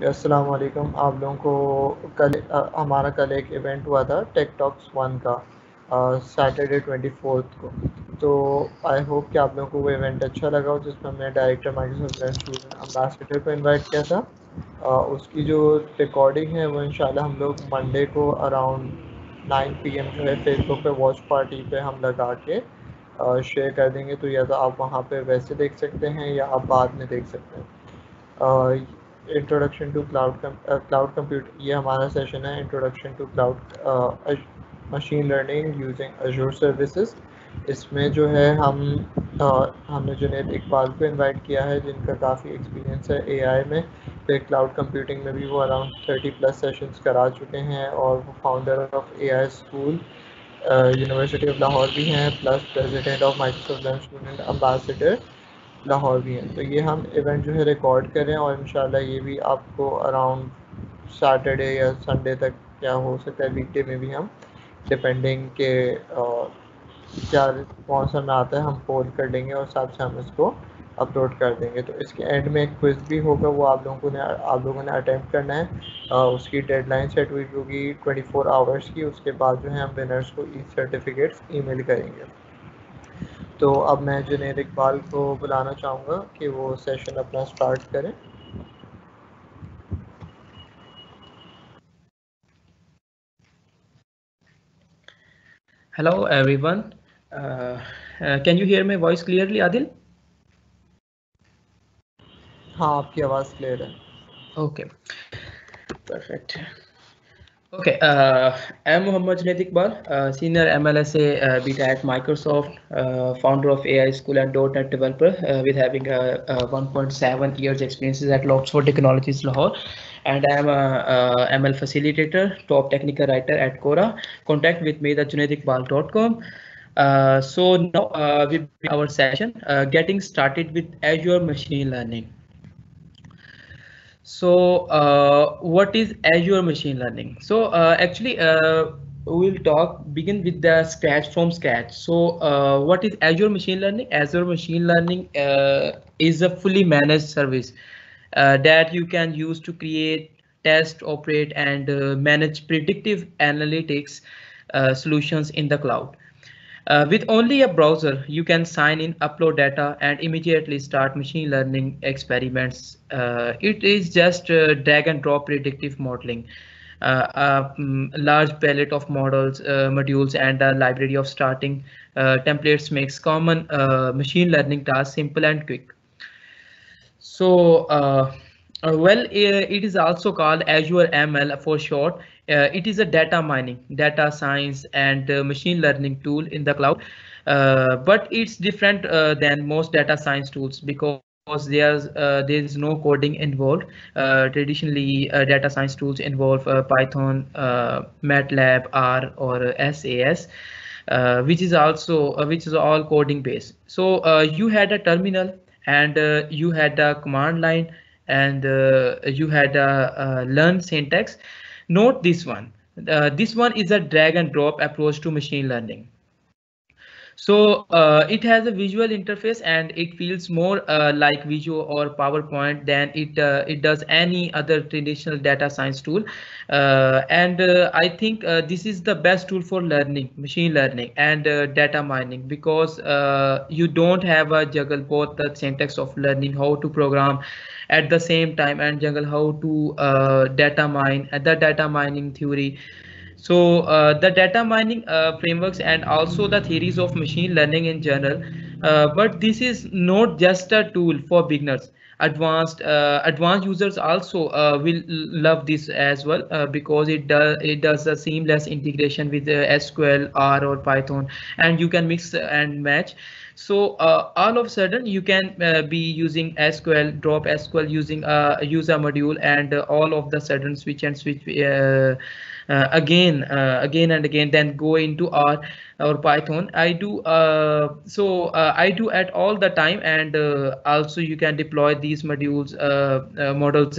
अस्सलाम वालेकुम आप लोगों को कल आ, हमारा कल एक इवेंट हुआ था टेक टॉक्स वन का सैटरडे ट्वेंटी फोर्थ को। तो आई होप कि आप लोगों को वो इवेंट अच्छा लगा हो जिसमें हमने डायरेक्टर माइक्रोसॉफ्ट स्टूडेंट अम्बेसडर को इनवाइट किया था। आ, उसकी जो रिकॉर्डिंग है वो इंशाल्लाह हम लोग मंडे को अराउंड नाइन पी एम जो है फेसबुक पे वॉच पार्टी पे हम लगा के शेयर कर देंगे। तो या तो आप वहाँ पे वैसे देख सकते हैं या आप बाद में देख सकते हैं। Introduction to cloud cloud compute ये हमारा सेशन है introduction to cloud machine learning using Azure services इसमें जो है हम uh, हमने जुनेद इकबाल को इनवाइट किया है जिनका काफ़ी एक्सपीरियंस है एआई में। फिर क्लाउड कंप्यूटिंग में भी वो अराउंड थर्टी प्लस सेशंस करा चुके हैं और वो founder of AI school university of Lahore भी हैं plus president of Microsoft student ambassador Lahore भी हैं। तो ये हम इवेंट जो है रिकॉर्ड करें और इन ये भी आपको अराउंड सैटरडे या संडे तक क्या हो सकता है वीकडे में भी हम डिपेंडिंग के क्या कौन सा में आता है हम पोल कर लेंगे और हिसाब से हम इसको अपलोड कर देंगे। तो इसके एंड में एक क्विज भी होगा वो आप लोगों ने आप लोगों ने अटैम्प्ट करना है। आ, उसकी डेडलाइन सेट हुई होगी 24 आवर्स की उसके बाद जो है हम विनर्स को ई सर्टिफिकेट्स ईमेल करेंगे। तो अब मैं जुनेर इकबाल को बुलाना चाहूँगा कि वो सेशन अपना स्टार्ट करें। Hello everyone can you hear my voice clearly Adil हाँ आपकी आवाज़ क्लियर है। ओके परफेक्ट है Okay, uh, I'm Muhammad Junaid Iqbal, uh, Senior MLSA uh, Beta at Microsoft, uh, founder of AI School and .NET developer uh, with having a 1.7 years experiences at LOXVO Technologies Lahore. And I'm a, a, ML facilitator, top technical writer at Quora. Contact with me at junaidikbal.com. Uh, so now uh, we our session, uh, getting started with Azure Machine Learning. So uh, what is Azure Machine Learning? So uh, actually, uh, we'll talk begin with the scratch from scratch. So uh, what is Azure Machine Learning? Azure Machine Learning uh, is a fully managed service uh, that you can use to create, test, operate, and manage predictive analytics solutions in the cloud. Uh, with only a browser, you can sign in, upload data, and immediately start machine learning experiments. Uh, it is just uh, drag and drop predictive modeling. Uh, a um, large palette of models, uh, modules, and a library of starting uh, templates makes common machine learning tasks simple and quick. So, well, it is also called Azure ML for short. Uh, it is a data mining, data science and uh, machine learning tool in the cloud. Uh, but it's different than most data science tools because there's uh, there is no coding involved. Uh, traditionally, uh, data science tools involve Python, MATLAB, R, or SAS, which is also which is all coding based. So you had a terminal and you had a command line and you had a, a learn syntax Note this one. Uh, this one is a drag and drop approach to machine learning. So uh, it has a visual interface and it feels more uh, like Visio or PowerPoint than it uh, it does any other traditional data science tool. Uh, and uh, I think uh, this is the best tool for learning, machine learning and data mining because you don't have a juggle both the syntax of learning how to program at the same time and juggle how to data mine at the data mining theory so uh, the data mining uh, frameworks and also the theories of machine learning in general. Uh, but this is not just a tool for beginners. Advanced uh, advanced users also uh, will love this as well uh, because it does it does a seamless integration with SQL, R, or Python, and you can mix and match. So all of a sudden you can be using SQL, drop SQL using a user module, and all of the sudden switch and switch uh, again uh, again and again then go into R or Python. I do uh, so I do at all the time and also you can deploy these modules models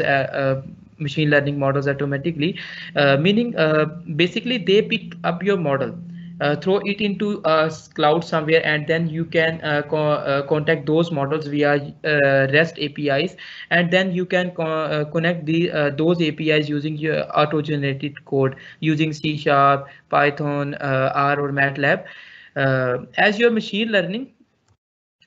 machine learning models automatically. Uh, meaning uh, basically they pick up your model uh, throw it into a cloud somewhere and then you can uh, co uh, contact those models via uh, REST APIs and then you can co uh, connect the those APIs using your auto-generated code using C Sharp, Python, R or MATLAB. Azure machine learning,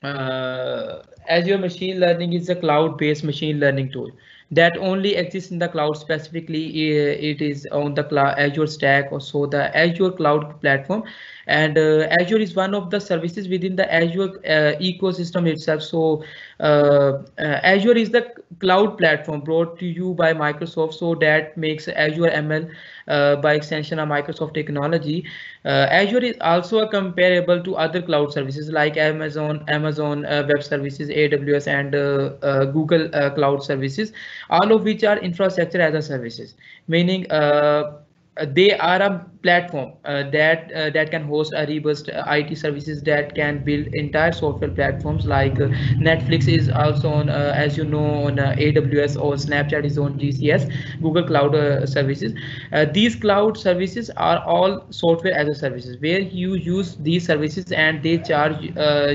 Azure machine learning is a cloud-based machine learning tool that only exists in the cloud specifically it is on the cloud azure stack or so the azure cloud platform. And uh, azure is one of the services within the azure uh, ecosystem itself. So uh, uh azure is the cloud platform brought to you by microsoft so that makes azure ml Uh, by extension of microsoft technology. Uh, azure is also comparable to other cloud services like amazon amazon uh, web services aws and uh, google cloud services all of which are infrastructure as a services. Meaning they are a platform uh, that uh, that can host a robust uh, IT services that can build entire software platforms like uh, Netflix is also on uh, as you know on uh, AWS or Snapchat is on GCS Google Cloud services. These cloud services are all software as a services where you use these services and they charge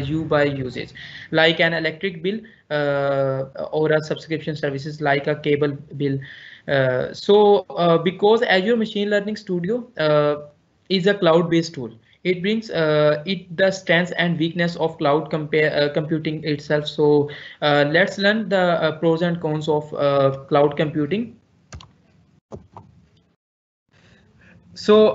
you by usage. Like an electric bill or a subscription services like a cable bill uh, so uh, because Azure Machine Learning Studio uh, is a cloud-based tool, it brings uh, it the strengths and weakness of cloud compare uh, computing itself. So uh, let's learn the pros and cons of cloud computing. So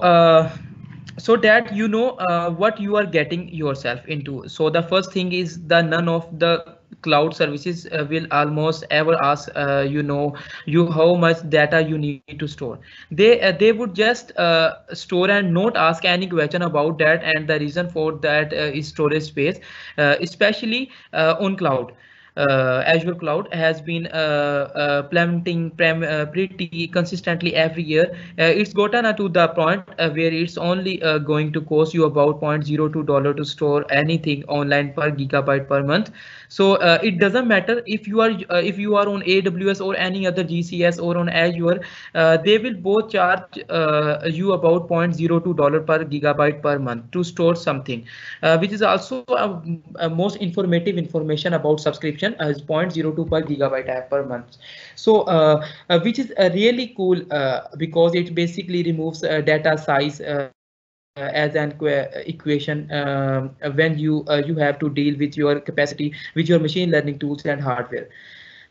so that you know what you are getting yourself into. So the first thing is the none of the cloud services uh, will almost ever ask uh, you know you how much data you need to store they uh, they would just store and not ask any question about that and the reason for that is storage space especially on cloud uh, Azure Cloud has been uh, uh, plummeting pretty consistently every year. it's gotten to the point where it's only going to cost you about 0.02 dollar to store anything online per gigabyte per month. So uh, it doesn't matter if you are uh, if you are on AWS or any other GCS or on Azure, uh, they will both charge you about 0.02 dollar per gigabyte per month to store something, which is also a, a most informative information about subscription as 0.02 per gigabyte app per month. So uh, uh, which is uh, really cool because it basically removes data size as an equation um, when you uh, you have to deal with your capacity with your machine learning tools and hardware.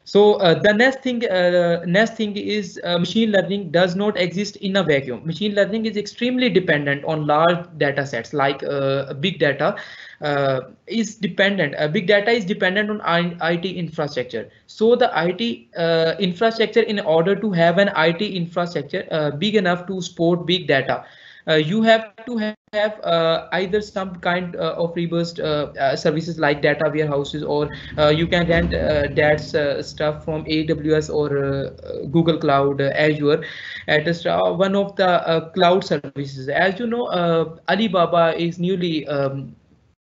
So uh, the next thing uh, next thing is machine learning does not exist in a vacuum. Machine learning is extremely dependent on large data sets like big data uh, is dependent uh, big data is dependent on IT infrastructure. So the IT uh, infrastructure in order to have an IT infrastructure uh, big enough to support big data uh, Uh, you have to have uh, either some kind uh, of robust uh, services like data warehouses or you can rent that stuff from AWS or Google Cloud Azure at one of the cloud services. As you know Alibaba is newly um,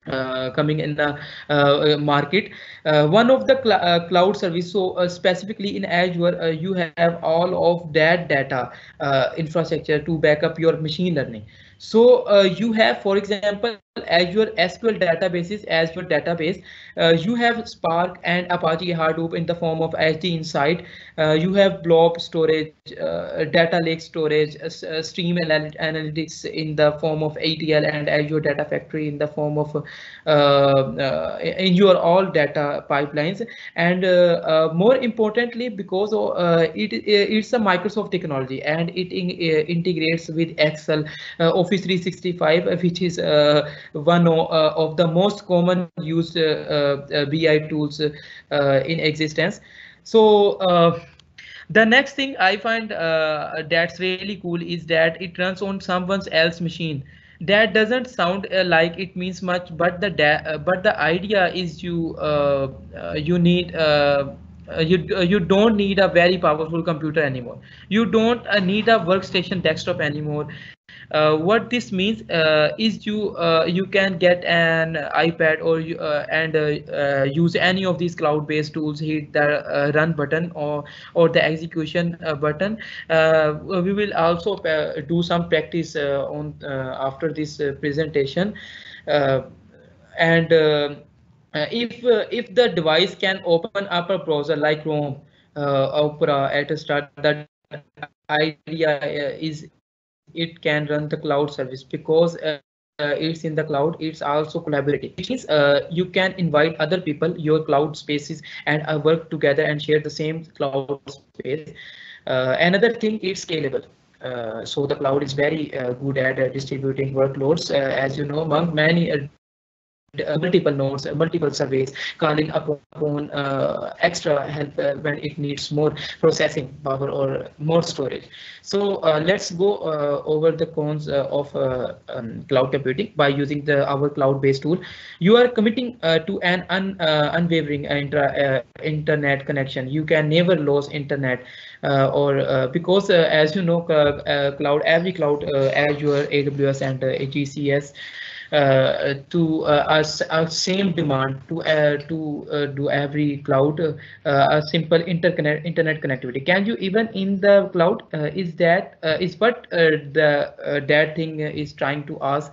uh, coming in the uh, market. Uh, one of the cl uh, cloud service, so uh, specifically in Azure, uh, you have all of that data infrastructure to back up your machine learning. So you have, for example, Azure SQL databases as your database. Uh, you have Spark and Apache Hadoop in the form of HD Insight. Uh, you have Blob storage, uh, data lake storage, uh, uh, Stream analytics in the form of ATL and Azure Data Factory in the form of uh, in your all data pipelines. And more importantly, because it it's a Microsoft technology and it in, integrates with Excel, Office 365, which is one uh, of the most common used uh, uh, BI tools in existence. So the next thing I find uh, that's really cool is that it runs on someone else's machine. That doesn't sound uh, like it means much, but the but the idea is you you need you you don't need a very powerful computer anymore. You don't need a workstation desktop anymore Uh, what this means uh, is you uh, you can get an ipad or uh, and uh, uh, use any of these cloud-based tools hit the uh, run button or or the execution button. We will also do some practice on after this presentation. And if if the device can open up a browser like chrome opera at a start that idea is it can run the cloud service because uh, uh, it's in the cloud it's also collaborative. Which means uh, you can invite other people your cloud spaces and uh, work together and share the same cloud space. Uh, another thing is scalable. Uh, so the cloud is very good at distributing workloads. As you know among many multiple nodes, uh, multiple surveys, calling upon uh, extra help uh, when it needs more processing power or more storage. So uh, let's go uh, over the cons of um, cloud computing by using the our cloud-based tool. You are committing to an un, unwavering intra, internet connection. You can never lose internet. or because as you know, cloud every cloud Azure, AWS, and GCS uh, Uh, to uh, a, same demand to uh, to uh, do every cloud uh, a simple interconnect internet connectivity. Can you even in the cloud is that is what the that thing is trying to ask?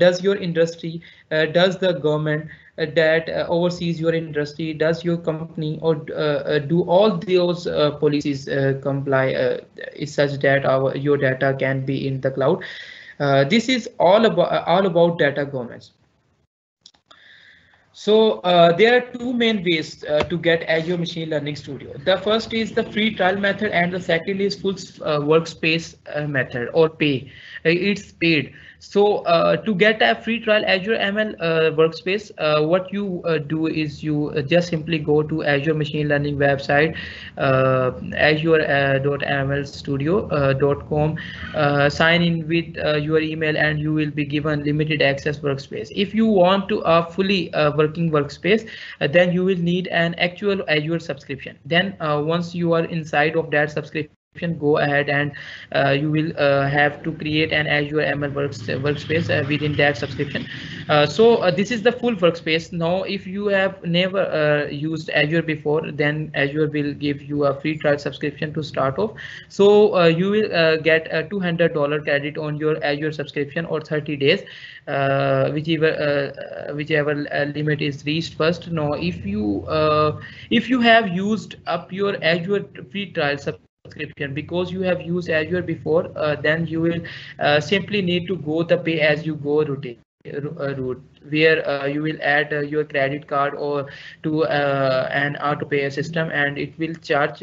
does your industry, does the government that uh, oversees your industry does your company or uh, do all those uh, policies comply is such that our your data can be in the cloud uh, this is all about all about data governance. So uh, there are two main ways uh, to get Azure Machine Learning Studio. The first is the free trial method and the second is full uh, workspace uh, method or pay. Uh, it's paid. So uh, to get a free trial Azure ML uh, workspace, uh, what you uh, do is you uh, just simply go to Azure Machine Learning website, uh, azure.mlstudio.com, sign in with your email and you will be given limited access workspace. If you want to a fully working workspace, then you will need an actual Azure subscription. Then once you are inside of that subscription, go ahead and uh, you will uh, have to create an Azure ML works, workspace uh, within that subscription. Uh, so uh, this is the full workspace. Now, if you have never uh, used Azure before, then Azure will give you a free trial subscription to start off. So you will get a $200 credit on your Azure subscription or 30 days, whichever whichever limit is reached first. Now, if you if you have used up your Azure free trial subscription subscription because you have used Azure before, uh, then you will uh, simply need to go the pay as you go route uh, route where uh, you will add uh, your credit card or to uh, an auto pay system and it will charge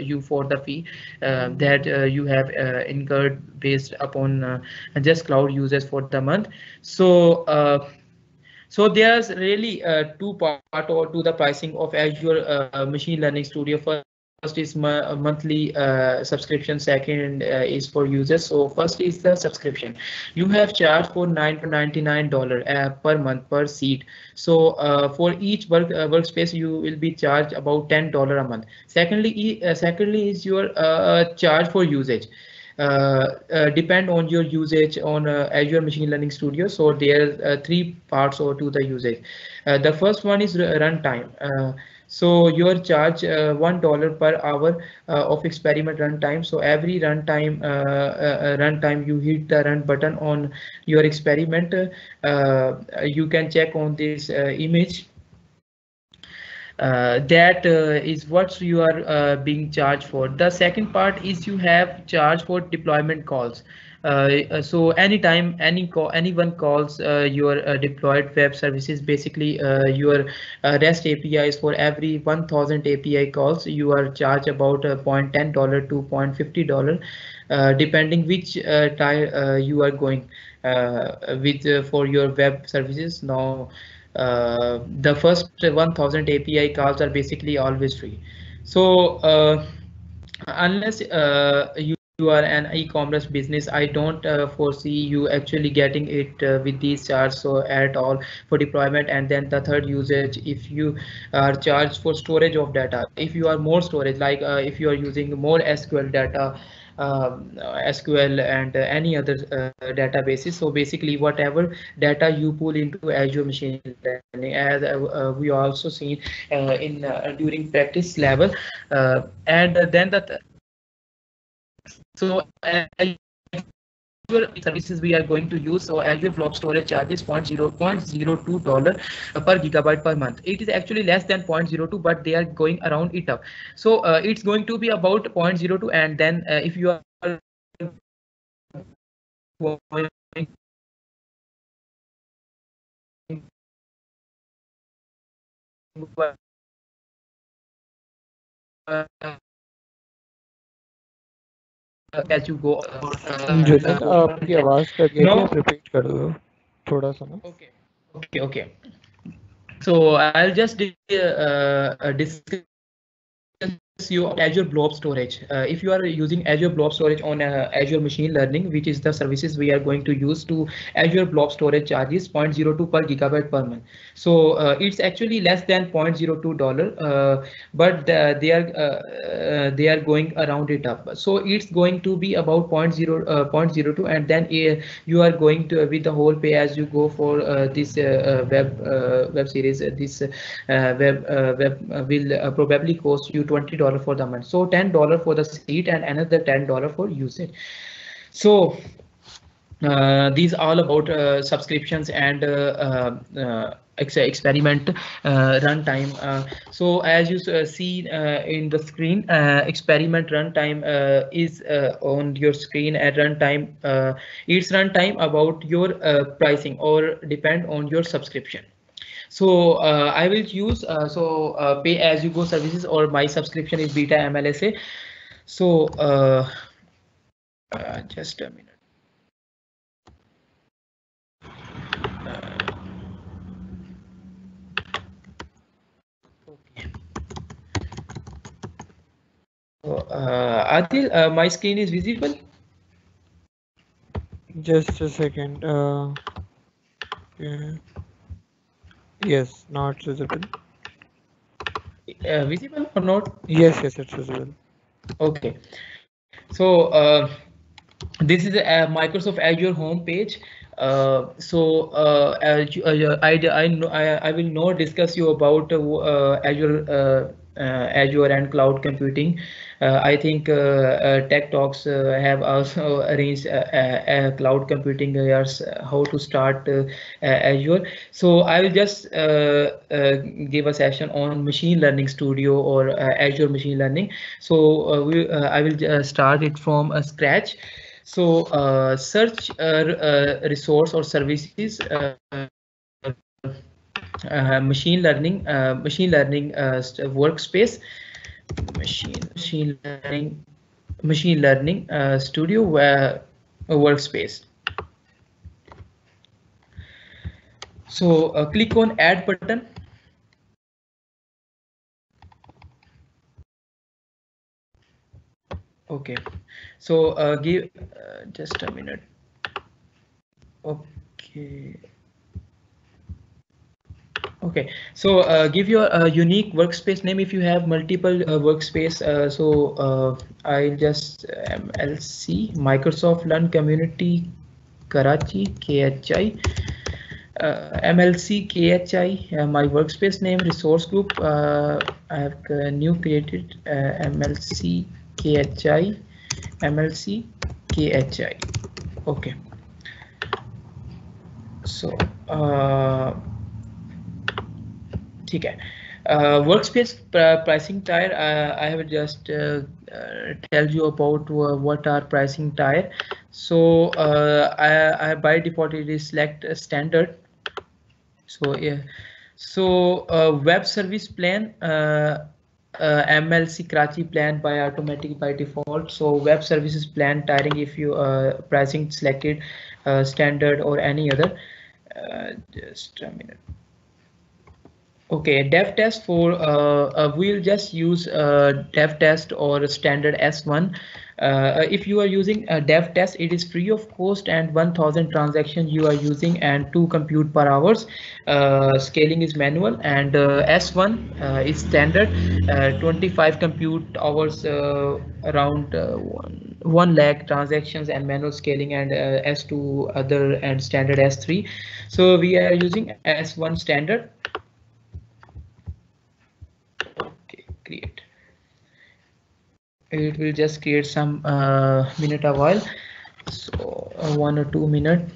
you for the fee that you have incurred based upon just cloud users for the month so so there's really uh, two part or to the pricing of Azure uh, Machine Learning Studio. First first is monthly uh, subscription second uh, is for users so first is the subscription you have charged for 999 dollar uh, per month per seat so uh, for each work uh, workspace you will be charged about 10 dollar a month secondly uh, secondly is your charge for usage depend on your usage on Azure Machine Learning Studio. So there are three parts or to the usage. the first one is runtime. So your charge uh, one dollar per hour uh, of experiment runtime. So every runtime uh, runtime you hit the run button on your experiment, you can check on this image. Uh, that uh, is what you are uh, being charged for. The second part is you have charge for deployment calls. Uh, so anytime any call anyone calls uh, your uh, deployed web services basically your rest apis for every 1000 api calls you are charged about 0.10 dollar to 0.50 dollar depending which tire you are going with for your web services now uh, the first 1000 API calls are basically always free. So uh, unless uh, you you are an e-commerce business i don't uh, foresee you actually getting it uh, with these charges so at all for deployment and then the third usage if you are charged for storage of data if you are more storage like uh, if you are using more sql data um, SQL and any other databases. So basically, whatever data you pull into Azure Machine Learning, as we also seen in during practice level, and then that so services we are going to use so azure blob storage charges 0 0.02 dollar per gigabyte per month. It is actually less than 0.02 but they are going around it up. So uh, it's going to be about 0.02 and then uh, if you are uh, as you go Junaid आपकी आवाज cut गई No. है repeat कर दो थोड़ा सा ना okay okay okay so i'll just uh, uh, discuss you Azure Blob Storage. Uh, if you are using Azure Blob Storage on uh, Azure Machine Learning, which is the services we are going to use to Azure Blob Storage charges 0.02 per gigabyte per month. So uh, it's actually less than 0.02 dollar, uh, but uh, they are uh, they are going around it up. So it's going to be about 0.0 0.02, and then you are going to with the whole pay as you go for this web web series. this web web will probably cost you 20 dollar for the month so 10 dollar for the seat and another 10 dollar for usage so uh, these all about uh, subscriptions and uh, uh ex experiment uh, runtime. Uh, so as you see in the screen, experiment runtime is on your screen at runtime. its runtime about your pricing or depend on your subscription. So uh, I will use uh, so uh, pay as you go services or my subscription is beta MLSA. So uh, uh, just a minute. okay. So, uh, Adil, uh, my screen is visible. Just a second. Uh, yeah. Yes, not visible. Uh, visible or not? Yes, yes, it's visible. Okay. So uh, this is a Microsoft Azure homepage. Uh, so uh, uh I, I, know, I, I will not discuss you about uh, Azure uh, Azure and cloud computing. Uh, I think uh, uh, Tech Talks uh, have also arranged uh, uh, cloud computing years how to start Azure. So I will just give a session on machine learning studio or Azure machine learning. So we, I will start it from scratch. So uh, search uh, uh, resource or services machine learning machine learning workspace machine machine learning. Machine learning uh, studio where a workspace. So uh, click on add button. Okay. So uh, give uh, just a minute. Okay Okay, so uh, give your uh, unique workspace name if you have multiple uh, workspace. Uh, so uh, I'll just MLC Microsoft Learn Community Karachi KHI MLC KHI my workspace name resource group. I have new created MLC KHI MLC KHI. Okay. So. ठीक है workspace pricing tier I have just uh, uh, tell you about uh, what are pricing tier so I, I by default it is select standard so yeah so web service plan uh, MLC Karachi plan by automatic by default. So web services plan tiering if you uh, pricing selected uh, standard or any other. just a minute. Okay, dev test for uh, uh, we'll just use uh, dev test or standard S1. Uh, if you are using a dev test, it is free of cost and 1000 transactions you are using and two compute per hours. Uh, scaling is manual and uh, S1 is standard 25 compute hours around one one lakh transactions and manual scaling and uh, S2 other and standard S3. So we are using S1 standard. Okay, create. It will just create some uh, minute a while. So uh, one or two minute.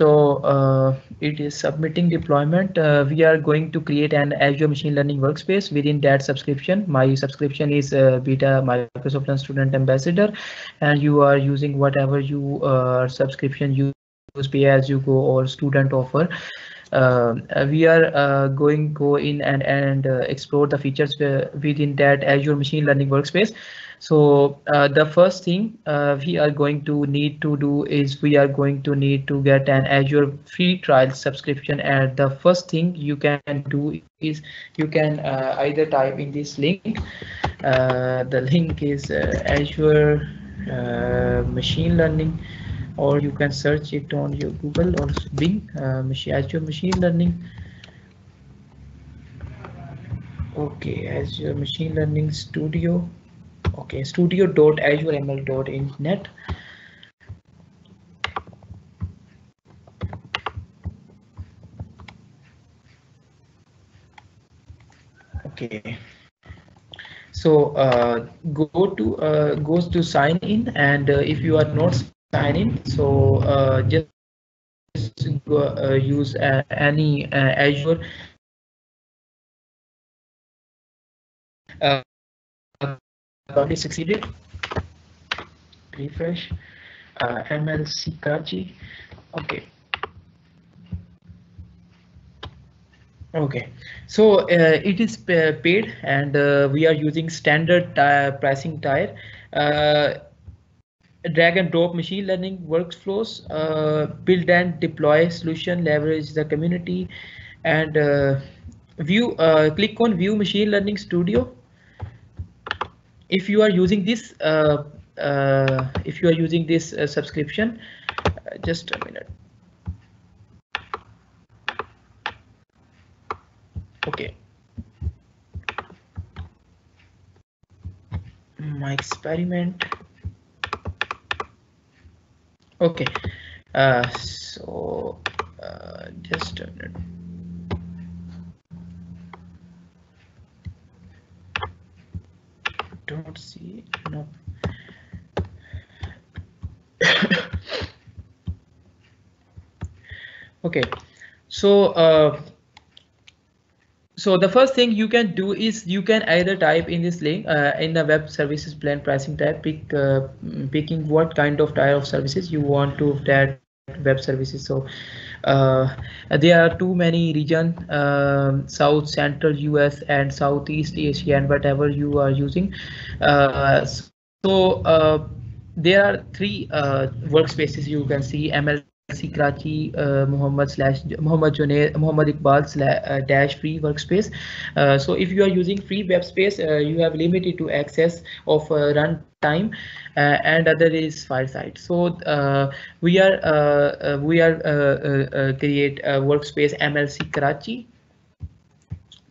So uh, it is submitting deployment. Uh, we are going to create an Azure Machine Learning workspace within that subscription. My subscription is uh, Beta Microsoft Learn Student Ambassador, and you are using whatever you uh, subscription use pay as you go or student offer. Uh, we are uh, going go in and and explore the features within that Azure Machine Learning workspace. So uh, the first thing uh, we are going to need to do is we are going to need to get an Azure free trial subscription. And the first thing you can do is you can uh, either type in this link. Uh, the link is uh, Azure uh, machine learning or you can search it on your Google or Bing Azure machine learning. Okay, Azure machine learning studio okay studio.azureml.net okay. So uh, go to uh, goes to sign in and uh, if you are not sign in so uh, just go, uh, use uh, any azure already succeeded. Refresh. Uh, MLC Kaji. Okay. Okay, so uh, it is paid and uh, we are using standard pricing tier. Uh, drag and drop machine learning workflows, uh, build and deploy solution, leverage the community and uh, view, click on view machine learning studio if you are using this uh, uh, if you are using this uh, subscription just a minute. Okay. My experiment. Okay. Uh, so uh, just a minute see no. Okay. So uh, so the first thing you can do is you can either type in this link uh, in the web services plan pricing tab pick uh, picking what kind of type of services you want to that web services. So there are too many region um, south central us and southeast asia and whatever you are using. Uh, so uh, there are three uh, workspaces you can see ml Karachi, uh, Muhammad slash Muhammad slash uh, dash free workspace. Uh, so if you are using free web space, uh, you have limited to access of uh, run time uh, and other is fireside. So we are we are create workspace mlc karachi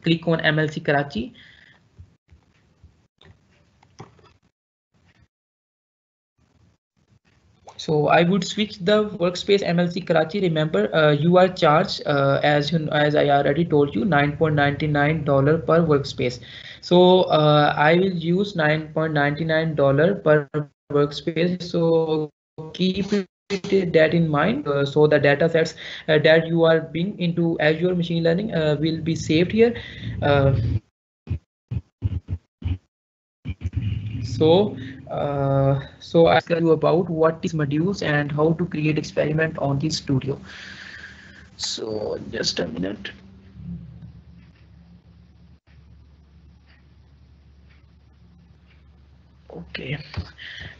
click on mlc karachi so I would switch the workspace MLC Karachi. Remember, uh, you are charged uh, as as I already told you, 9.99 dollar per workspace. So uh, I will use 9.99 dollar per workspace. So keep that in mind uh, so the data sets uh, that you are being into azure machine learning uh, will be saved here uh, so uh, so i tell you about what is modules and how to create experiment on the studio. So just a minute. Okay.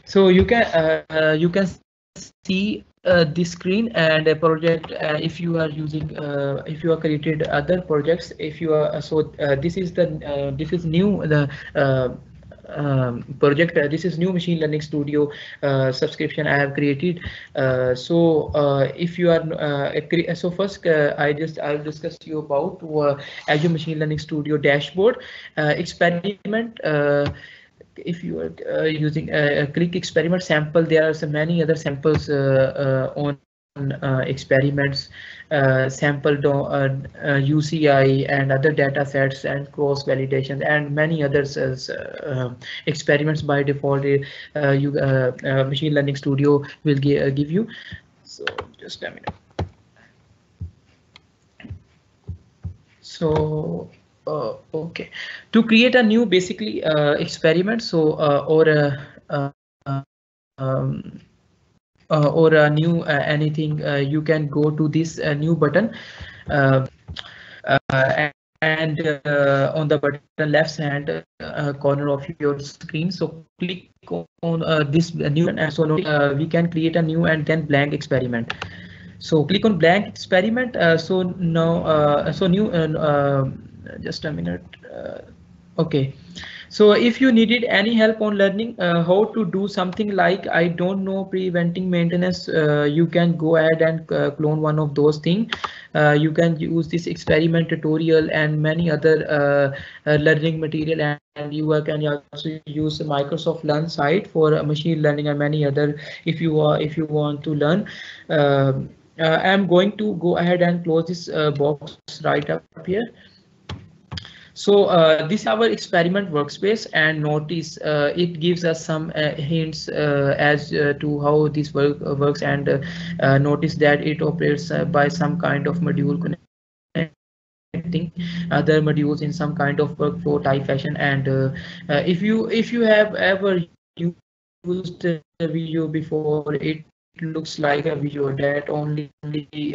So you can uh, uh, you can see uh, this screen and a project uh, if you are using uh, if you are created other projects if you are so this is the this is new the um, project uh, this is new machine learning studio uh, subscription i have created. Uh, so uh, if you are uh, so first uh, i just i'll discuss to you about azure machine learning studio dashboard. Experiment if you are using a click experiment sample there are so many other samples on uh, experiments, uh, sample UCI uh, and other data sets and cross validations and many others as experiments by default you machine learning studio will give you. So just a minute. So uh, okay to create a new basically uh, experiment so uh, or um, uh, or a new uh, anything, uh, you can go to this new button. And uh, on the button left hand uh, corner of your screen. So click on uh, this new and so we can create a new and then blank experiment. So click on blank experiment. So now so new just a minute. Okay so if you needed any help on learning uh, how to do something like I don't know preventing maintenance, uh, you can go ahead and uh, clone one of those things. Uh, you can use this experiment tutorial and many other uh, uh, learning material and, and you can also use Microsoft Learn site for machine learning and many other if you are if you want to learn. Um, I'm going to go ahead and close this box right up here. So uh, this our experiment workspace and notice uh, it gives us some uh, hints uh, as uh, to how this work uh, works and notice that it operates by some kind of module connecting other modules in some kind of workflow type fashion. And if you if you have ever used the Visio before it looks like a Visio that only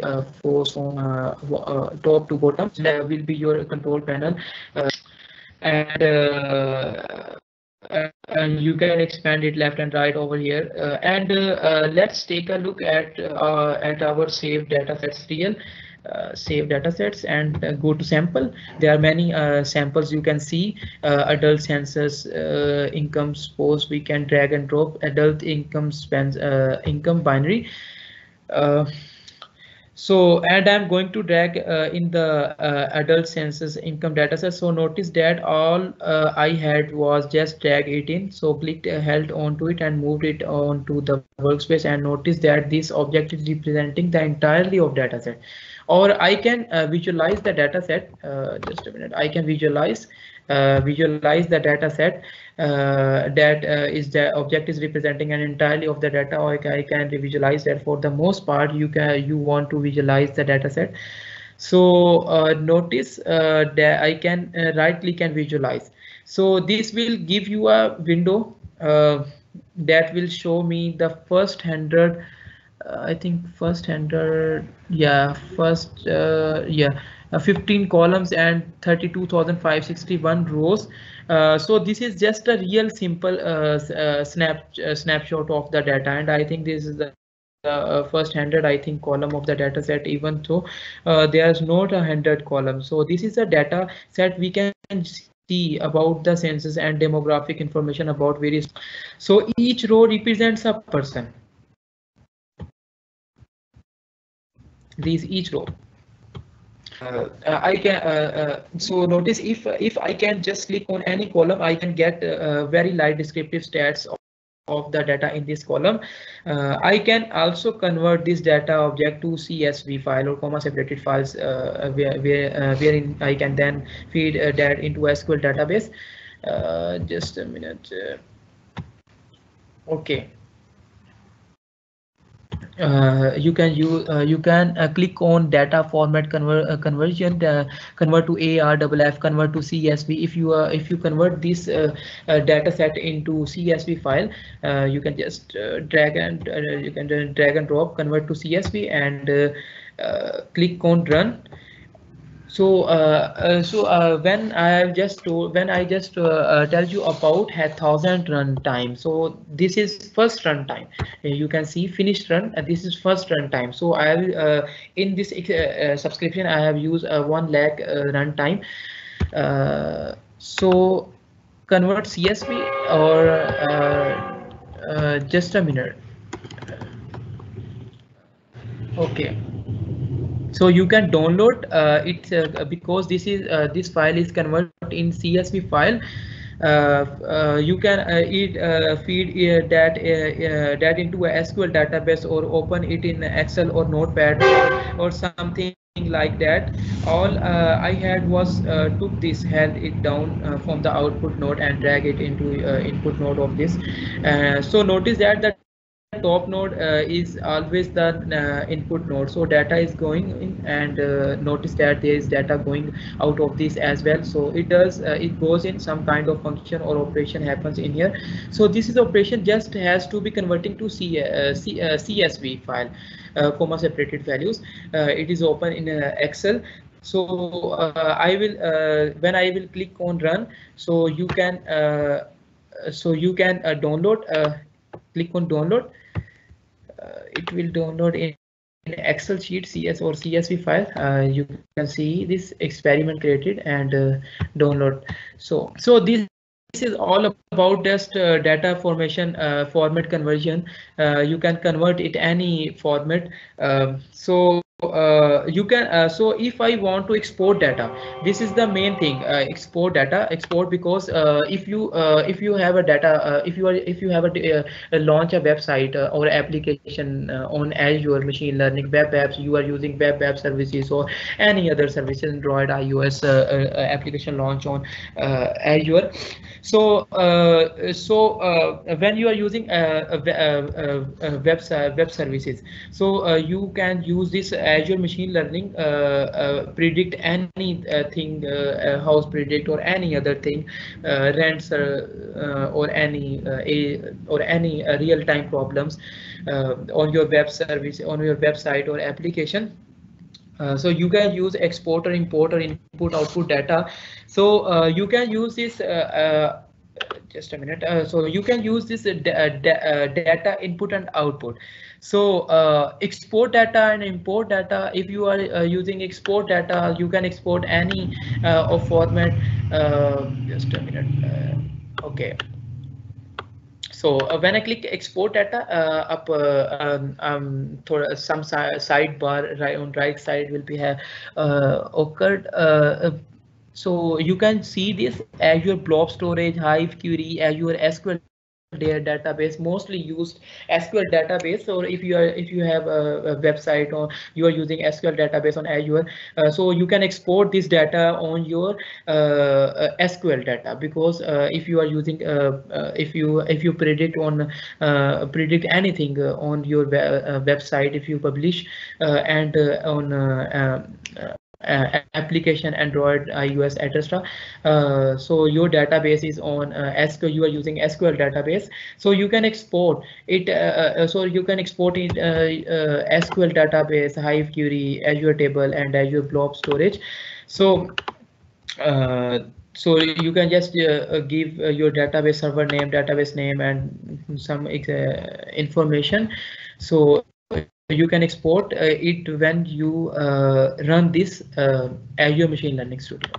uh, force from uh, uh, top to bottom. That will be your control panel uh, and uh, and you can expand it left and right over here. And let's take a look at at our saved data sets real uh, save data sets and uh, go to sample. There are many uh, samples you can see adult census incomes post. We can drag and drop adult income spends income binary. So, and I'm going to drag uh, in the uh, adult census income data set. So notice that all uh, I had was just drag it in. So clicked, held onto it and moved it onto the workspace and notice that this object is representing the entirety of data set or I can uh, visualize the data set. Uh, just a minute. I can visualize uh, visualize the data set uh, that uh, is the object is representing an entirely of the data or I can visualize that for the most part you can you want to visualize the data set so uh, notice that I can right click and visualize so this will give you a window that will show me the first hundred uh, I think first hundred, yeah, first, uh, yeah, uh, 15 columns and 32,561 rows. Uh, so this is just a real simple uh, uh, snap snapshot of the data, and I think this is the first hundred I think column of the data set even though there's not a hundred column. So this is a data set we can see about the census and demographic information about various. So each row represents a person these each row. Uh, I can uh, uh, so notice if if I can just click on any column, I can get uh, very light descriptive stats of, of the data in this column. Uh, I can also convert this data object to CSV file or comma separated files uh, where, where wherein I can then feed that into SQL database. just a minute. okay uh, you can you uh, you can uh, click on data format convert uh, conversion uh, convert to ARFF convert to CSV if you uh, if you convert this data set into CSV file you can just drag and you can drag and drop convert to CSV and click on run So, uh, uh, so uh, when I just told, when I just uh, uh, tell you about a thousand run time, so this is first run time. Uh, you can see finished run, and this is first run time. So I will in this subscription I have used one lakh run time. so convert CSV or just a minute. Okay so you can download uh, it uh, because this is uh, this file is converted in csv file. Uh, uh, you can uh, it, feed that that into a sql database or open it in excel or notepad or, or something like that. All i had was took this held it down from the output node and drag it into input node of this. So notice that the top node uh, is always the uh, input node. So data is going in and uh, notice that there is data going out of this as well. So it does uh, it goes in some kind of function or operation happens in here. So this is operation just has to be converting to C, uh, C uh, csv file comma separated values. It is open in excel. So i will when i will click on run so you can so you can download click on download. Uh, it will download in excel sheet cs or csv file. Uh, you can see this experiment created and uh, download. So so this this is all about just uh, data formation uh, format conversion. Uh, you can convert it any format. Um, so uh, you can uh, so if i want to export data this is the main thing uh, export data export because uh, if you uh, if you have a data uh, if you are if you have a, a uh, launch a website uh, or application on azure machine learning web apps you are using web app services or any other services android ios application launch on azure. So so when you are using web web services so you can use this Azure Machine Learning uh, uh, predict anything, uh, house predict or any other thing, rents or any a, or any real-time problems on your web service, on your website or application. Uh, so you can use export or import or input output data. So uh, you can use this uh, just a minute. so you can use this data input and output. So uh, export data and import data, if you are uh, using export data, you can export any uh, of format. Uh, just a minute. Uh, okay. So uh, when I click export data up um, um, some si sidebar right on right side will be have occurred so you can see this Azure Blob Storage, Hive Query, Azure SQL database mostly used sql database. Or if you are if you have a, a website or you are using sql database on azure uh, so you can export this data on your uh, uh sql data because uh, if you are using uh, uh, if you if you predict on predict anything on your website if you publish and on application android ios etc uh, so your database is on uh, sql you are using sql database. So you can export it uh, uh, so you can export it uh, sql database hive query azure table and azure blob storage. So so you can just give your database server name database name and some information. So you can export uh, it when you uh, run this uh, Azure Machine Learning Studio.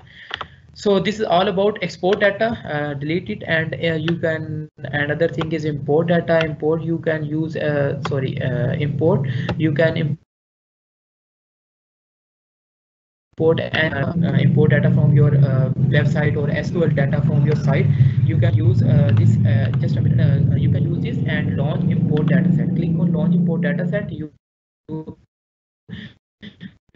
So this is all about export data, uh, delete it, and uh, you can. Another thing is import data. Import you can use. Uh, sorry, import you can import and uh, import data from your uh, website or SQL data from your site, you can use uh, this. just a minute. you can use this and launch import dataset. Click on launch import dataset. You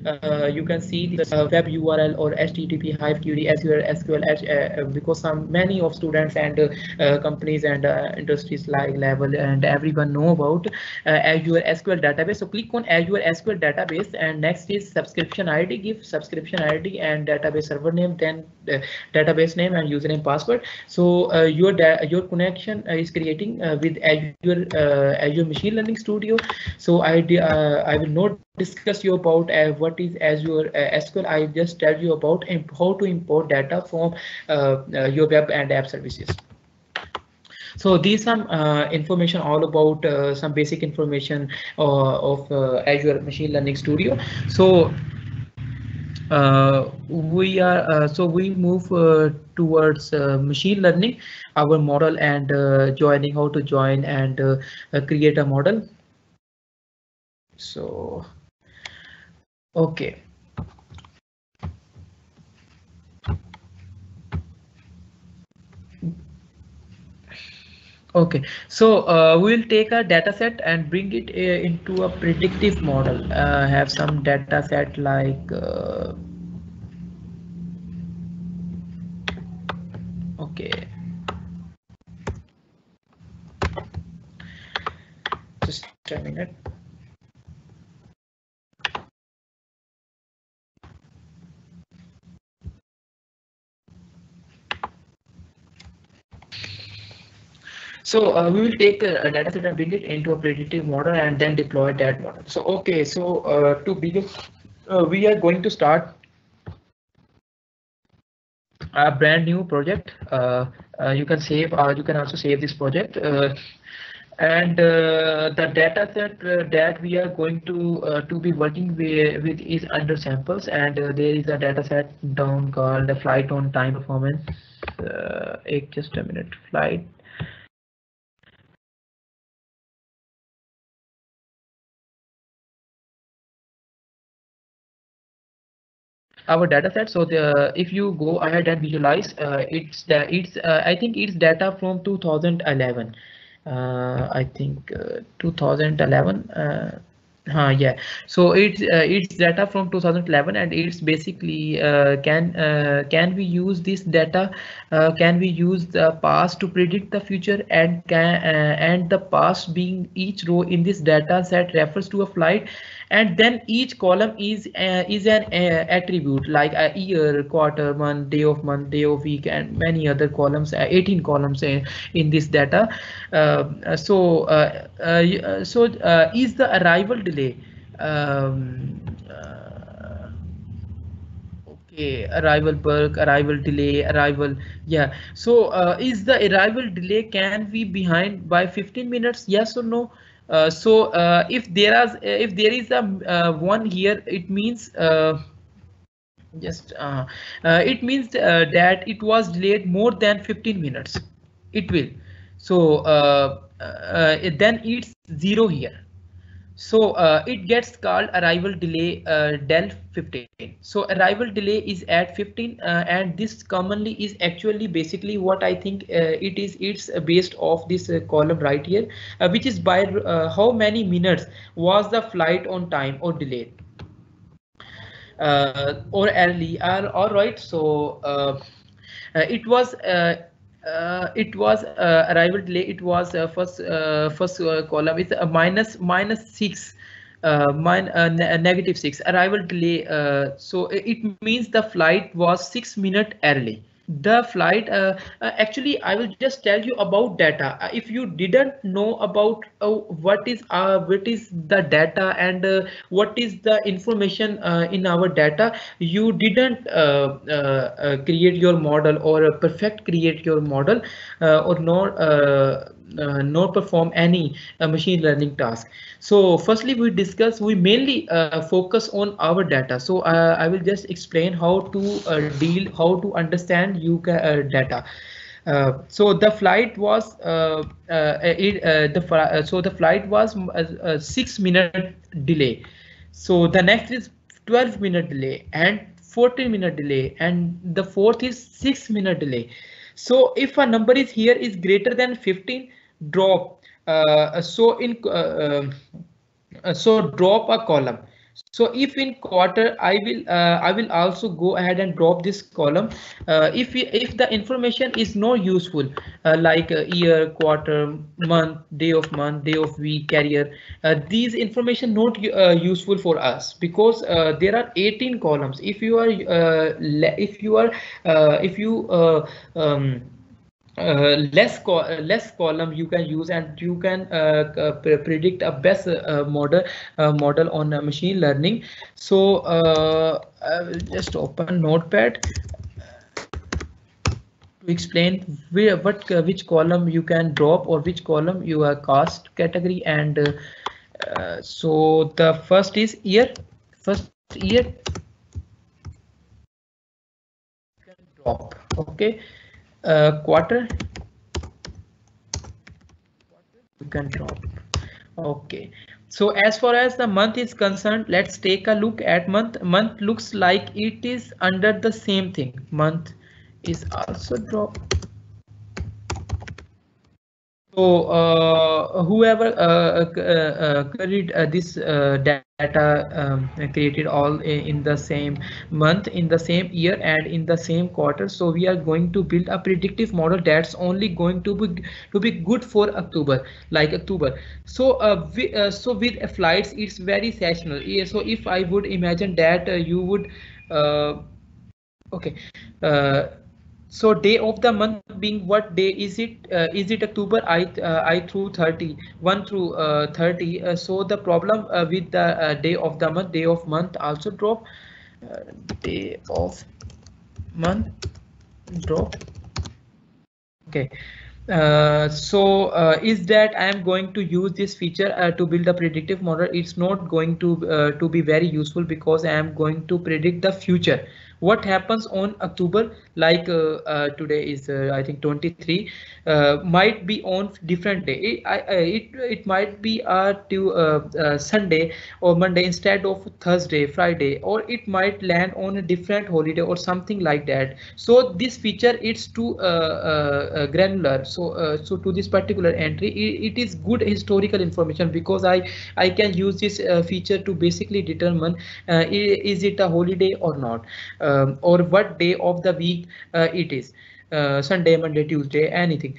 uh, you can see the uh, web URL or HTTP Hive query Azure SQL uh, because some many of students and uh, companies and uh, industries like level and everyone know about uh, Azure SQL database. So click on Azure SQL database and next is subscription ID. Give subscription ID and database server name, then database name and username password. So your your connection is creating with Azure Azure Machine Learning Studio. So I I will not discuss you about uh, what is Azure uh, SQL. I just tell you about and how to import data from uh, uh, your web and app services. So these some uh, information all about uh, some basic information uh, of Azure Machine Learning Studio. So we are so we move towards machine learning, our model and joining how to join and create a model. So Okay. Okay, so uh, we'll take a data set and bring it uh, into a predictive model. Uh, have some data set like uh, okay. Just a minute. So uh, we will take a, data set and bring it into a predictive model and then deploy that model. So okay, so uh, to begin, uh, we are going to start a brand new project. Uh, uh, you can save, or you can also save this project. Uh, and the data set that we are going to to be working with, with is under samples, and there is a data set down called the flight on time performance. just a minute, flight our data set. So the if you go ahead and visualize uh, it's the it's uh, i think it's data from 2011 uh, i think uh, 2011 uh, yeah. So it's uh, it's data from 2011 and it's basically uh, can uh, can we use this data can we use the past to predict the future and can and the past being each row in this data set refers to a flight and then each column is uh, is an uh, attribute like a year quarter month day of month day of week and many other columns uh, 18 columns in, in this data um, so so is the arrival delay. Um, uh, okay, arrival work, arrival delay, arrival. Yeah. So uh, is the arrival delay can be behind by 15 minutes? Yes or no? Uh, so uh, if there is if there is a uh, one here, it means uh, just it means that it was delayed more than 15 minutes. It will. So then it's zero here so uh, it gets called arrival delay uh, del 15. So arrival delay is at 15 uh, and this commonly is actually basically what I think uh, it is it's based off this uh, column right here, uh, which is by how many minutes was the flight on time or delayed or early. all right, so it was uh, it was uh, arrival delay it was uh, first uh, first uh, column it's a minus minus six uh, min ne negative six. Arrival delay so it means the flight was six minute early the flight uh, uh, actually i will just tell you about data. Uh, if you didn't know about uh, what is uh, what is the data and uh, what is the information in our data you didn't create your model or perfect create your model or not uh, not perform any uh, machine learning task. So firstly, we discuss, we mainly uh, focus on our data. So uh, I will just explain how to uh, deal, how to understand you uh, data. so the flight was it, the so the flight was a, six minute delay. So the next is 12 minute delay and 14 minute delay and the fourth is six minute delay. So if a number is here is greater than 15, drop uh, so in uh, uh, so drop a column. So if in quarter i will uh, i will also go ahead and drop this column. Uh, if if the information is not useful uh, like year quarter month day of month day of week carrier these information not useful for us because there are 18 columns. If you are if you are if you um, uh, less co less column you can use and you can uh, predict a best uh, model model on machine learning. So I will just open notepad to explain where what which column you can drop or which column you are cast category and uh, so the first is year first year. Drop okay uh, quarter? You can drop. Okay. So as far as the month is concerned let's take a look at month. Month looks like it is under the same thing. Month is also drop. So uh, whoever uh, uh, created uh, uh, this uh, data um, created all in the same month in the same year and in the same quarter. So we are going to build a predictive model that's only going to be to be good for October like October. So uh, we, uh, so with flights it's very seasonal. So if I would imagine that uh, you would okay so day of the month being what day is it? Uh, is it October? I uh, I through 30 1 through uh, 30 uh, so the problem uh, with the uh, day of the month day of month also drop. Day of month drop. Okay. Uh, so uh, is that I am going to use this feature uh, to build a predictive model? It's not going to to be very useful because I am going to predict the future what happens on October like uh, uh, today is uh, I think 23 Uh, might be on different day. It, it, it might be a to uh, uh, Sunday or Monday instead of Thursday Friday or it might land on a different holiday or something like that. So this feature it's too granular. So so to this particular entry it, it is good historical information because I I can use this feature to basically determine is it a holiday or not um, or what day of the week uh, it is. uh, sunday monday tuesday anything.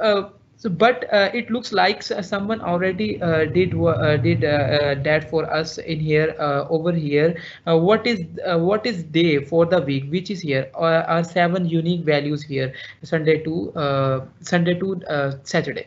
Uh, so, but uh, it looks like someone already uh, did uh, did that for us in here over here. what is what is day for the week, which is here? are seven unique values here, Sunday to Sunday to Saturday.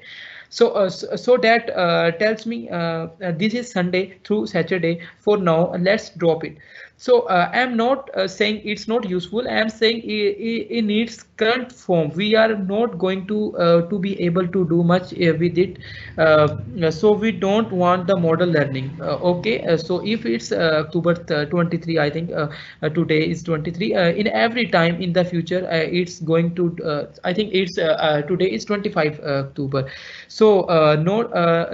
So uh, so, that uh, tells me uh, this is sunday through saturday for now. Let's drop it so uh, I am not uh, saying it's not useful. I am saying in its current form, we are not going to uh, to be able to do much uh, with it. Uh, so we don't want the model learning. Uh, okay, uh, so if it's uh, October uh, 23, I think today is 23. in every time in the future, it's going to. I think it's today is 25 October. So no,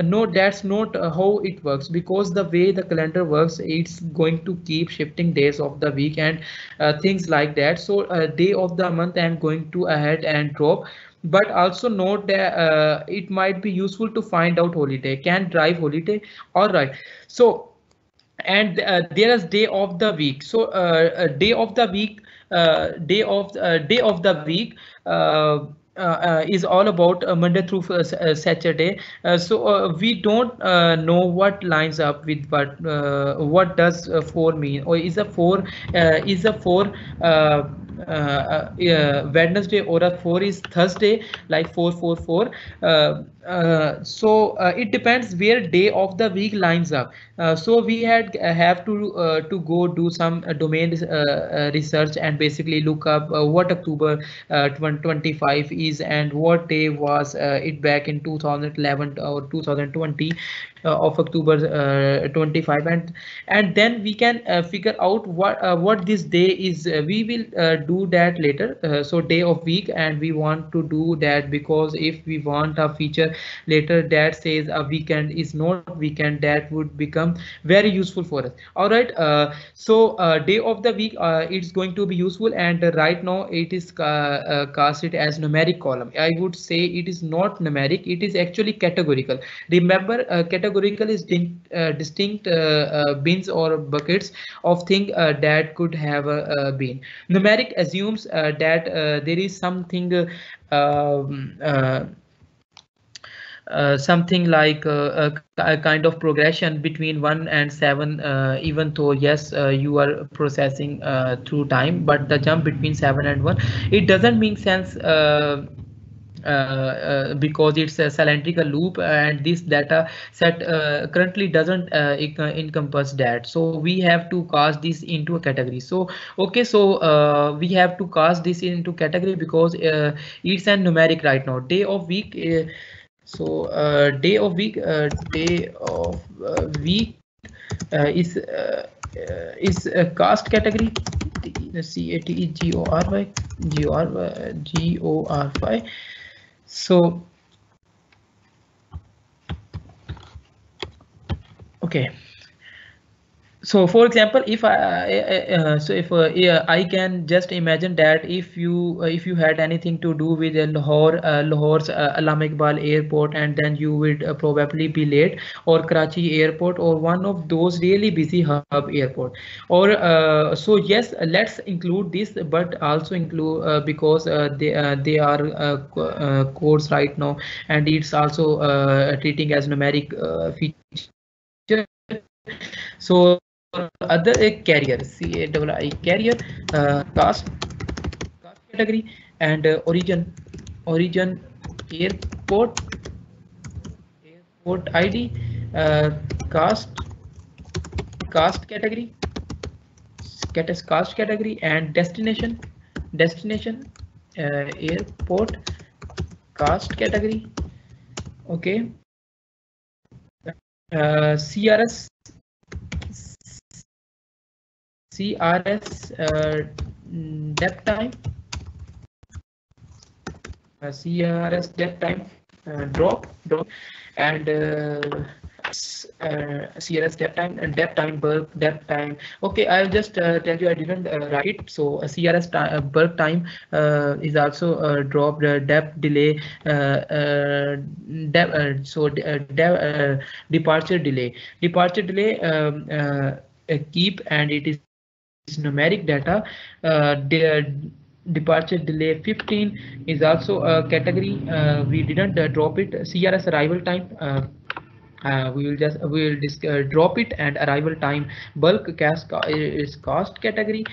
no, that's not how it works because the way the calendar works, it's going to keep shifting days of the week and uh, things like that. So uh, day of the month i'm going to ahead and drop. But also note that uh, it might be useful to find out holiday. Can drive holiday? All right. So and uh, there is day of the week. So uh, day of the week uh, day of day of the week uh, uh, is all about uh, Monday through Saturday. so we don't know what lines up with what what does four mean or is a four is a four uh, uh, Wednesday or a 4 is Thursday like 444 uh, uh, so uh, it depends where day of the week lines up. Uh, so we had have to to go do some domain research and basically look up what October 2025 is and what day was it back in 2011 or 2020 uh, of October uh, 25 and and then we can uh, figure out what what this day is. We will do that later. So day of week and we want to do that because if we want a feature later that says a weekend is not weekend that would become very useful for us. All right uh, so uh, day of the week uh, it's going to be useful and right now it is casted as numeric column. I would say it is not numeric it is actually categorical. Remember categorical categorical is uh, distinct uh, uh, bins or buckets of thing that could have bin. Numeric assumes that there is something um, uh, Uh, something like uh, a, a, kind of progression between 1 and 7 uh, even though yes uh, you are processing uh, through time but the jump between 7 and 1 it doesn't make sense uh, because it's a cylindrical loop and this data set currently doesn't encompass that. So we have to cast this into a category. So okay so we have to cast this into category because it's a numeric right now. Day of week so uh, day of week uh, day of uh, week is is a cast category. C a t e g o r y g o r g o r y. So okay so for example if i uh, uh, so if uh, yeah, i can just imagine that if you uh, if you had anything to do with lahore uh, lahore's uh, Allama Iqbal airport and then you would uh, probably be late or karachi airport or one of those really busy hub airport. Or so yes let's include this but also include because they they are codes right now and it's also treating as numeric feature. So और other एक carrier C A double I carrier cost cost category and origin origin airport airport ID cost cost category cost category and destination destination airport cost category okay C R S CRS uh, depth time, uh, CRS depth time uh, drop, drop, and uh, uh, CRS depth time and depth time bulk depth time. Okay, I'll just uh, tell you I didn't uh, write it. So a CRS uh, bulk time uh, is also uh. Uh, depth delay. Depth, so de departure delay. Departure delay um, keep and it is numeric data. Uh, the departure delay 15 is also a category. Uh, we didn't uh, drop it. CRS arrival time. Uh, uh, we will just we will uh, drop it and arrival time bulk cast is cost category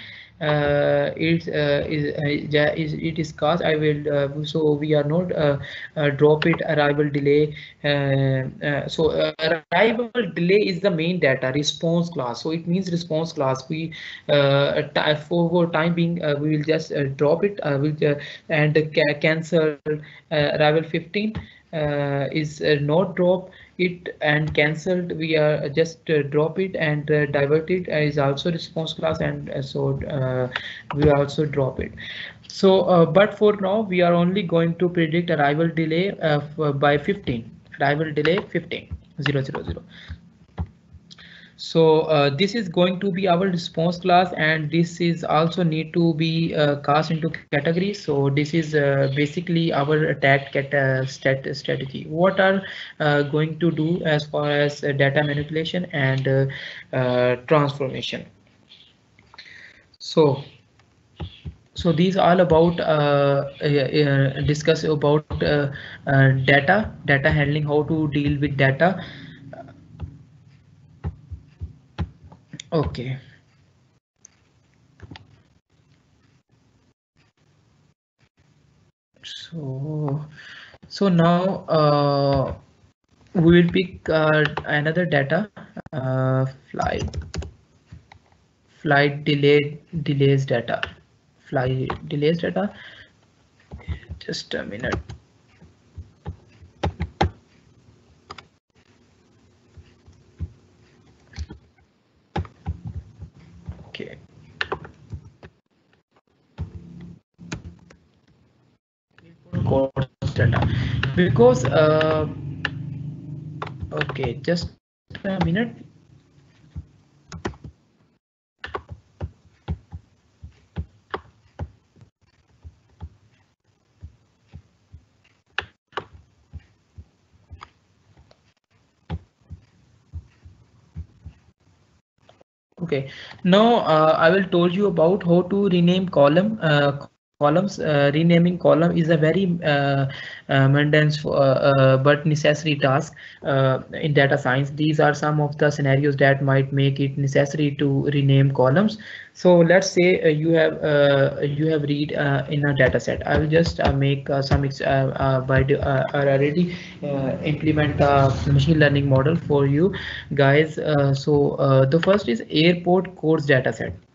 uh, it's uh, is, uh, is it is cost i will uh, so we are not uh, uh, drop it. Arrival delay uh, so arrival delay is the main data response class. So it means response class. We for, for time being we will just drop it. Will and cancel arrival 15 is not drop it and cancelled we are just uh, drop it and uh, divert it is also response class and uh, so we also drop it. So but for now we are only going to predict arrival delay by 15 arrival delay 15 0 0 0 so uh, this is going to be our response class and this is also need to be uh, cast into categories. So this is uh, basically our attack cat uh, stat strategy. What are uh, going to do as far as uh, data manipulation and transformation. So so these all about uh, uh, discuss about uh, data data handling how to deal with data Okay. So, so now uh, we will pick uh, another data uh, flight flight delay delays data. Flight delays data. Just a minute because uh, okay just a minute. Okay. Now uh, i will told you about how to rename column uh, columns uh, renaming column is a very uh, uh, mundane uh, uh but necessary task uh, in data science. These are some of the scenarios that might make it necessary to rename columns. So let's say uh, you have you have read in a data set. I will just make some by the, already implement a machine learning model for you guys. So the first is airport codes data set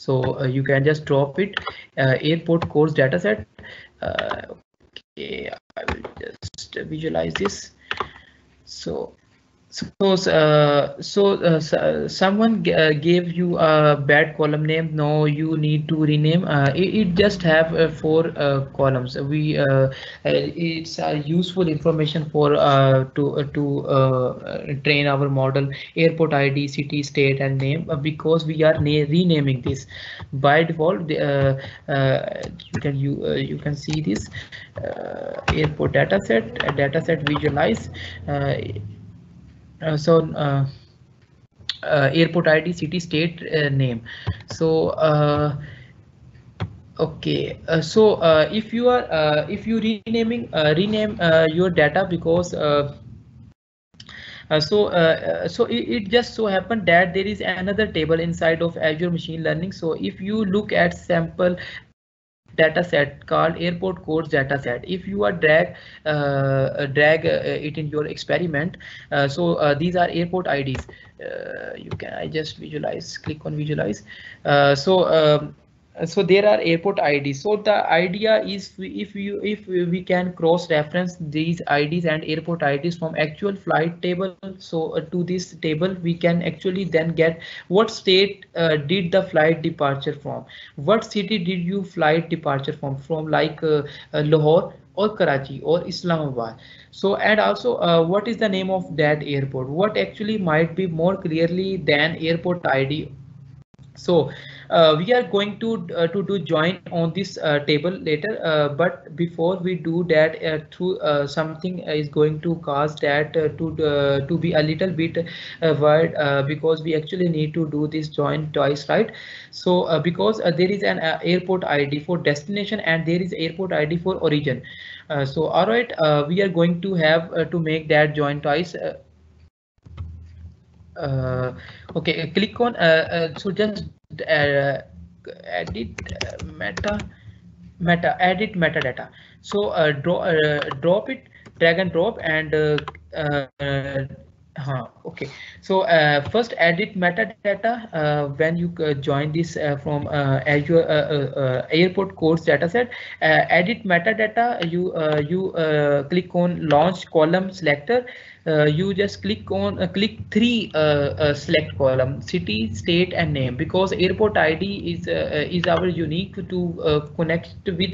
so uh, you can just drop it uh, airport codes dataset. Uh, okay i will just visualize this. So suppose uh, so uh, uh someone uh, gave you a bad column name. No you need to rename. Uh, it, it, just have uh, four uh, columns. We uh, uh, it's useful information for to to train our model airport id city state and name because we are renaming this. By default you can you you can see this airport dataset dataset visualize so uh, uh, airport id city state name. So okay. Uh, so uh, if you are uh, if you renaming rename your data because so so it, it, just so happened that there is another table inside of azure machine learning. So if you look at sample data set called airport codes data set if you are drag uh, drag uh, it in your experiment uh, so uh, these are airport ids you can i just visualize click on visualize. So um, so there are airport IDs. So the idea is if you if we can cross reference these IDs and airport IDs from actual flight table. So uh, to this table, we can actually then get what state uh, did the flight departure from? What city did you flight departure from? From like uh, uh Lahore or Karachi or Islamabad. So and also uh, what is the name of that airport? What actually might be more clearly than airport ID. So uh, Uh, we are going to uh, to do join on this uh, table later uh, but before we do that uh, through something is going to cause that to to be a little bit word because we actually need to do this join twice right? So because there is an airport id for destination and there is airport id for origin. So all right we are going to have to make that join twice uh, okay click on uh, uh, so just uh, edit uh, meta meta edit metadata. So uh, draw, uh, drop it drag and drop and uh, uh, uh, okay. So first edit metadata when you join this from Azure airport codes dataset edit metadata you you click on launch column selector uh, you just click on uh, click three uh, uh select column city state and name because airport id is uh, uh, is our unique to connect with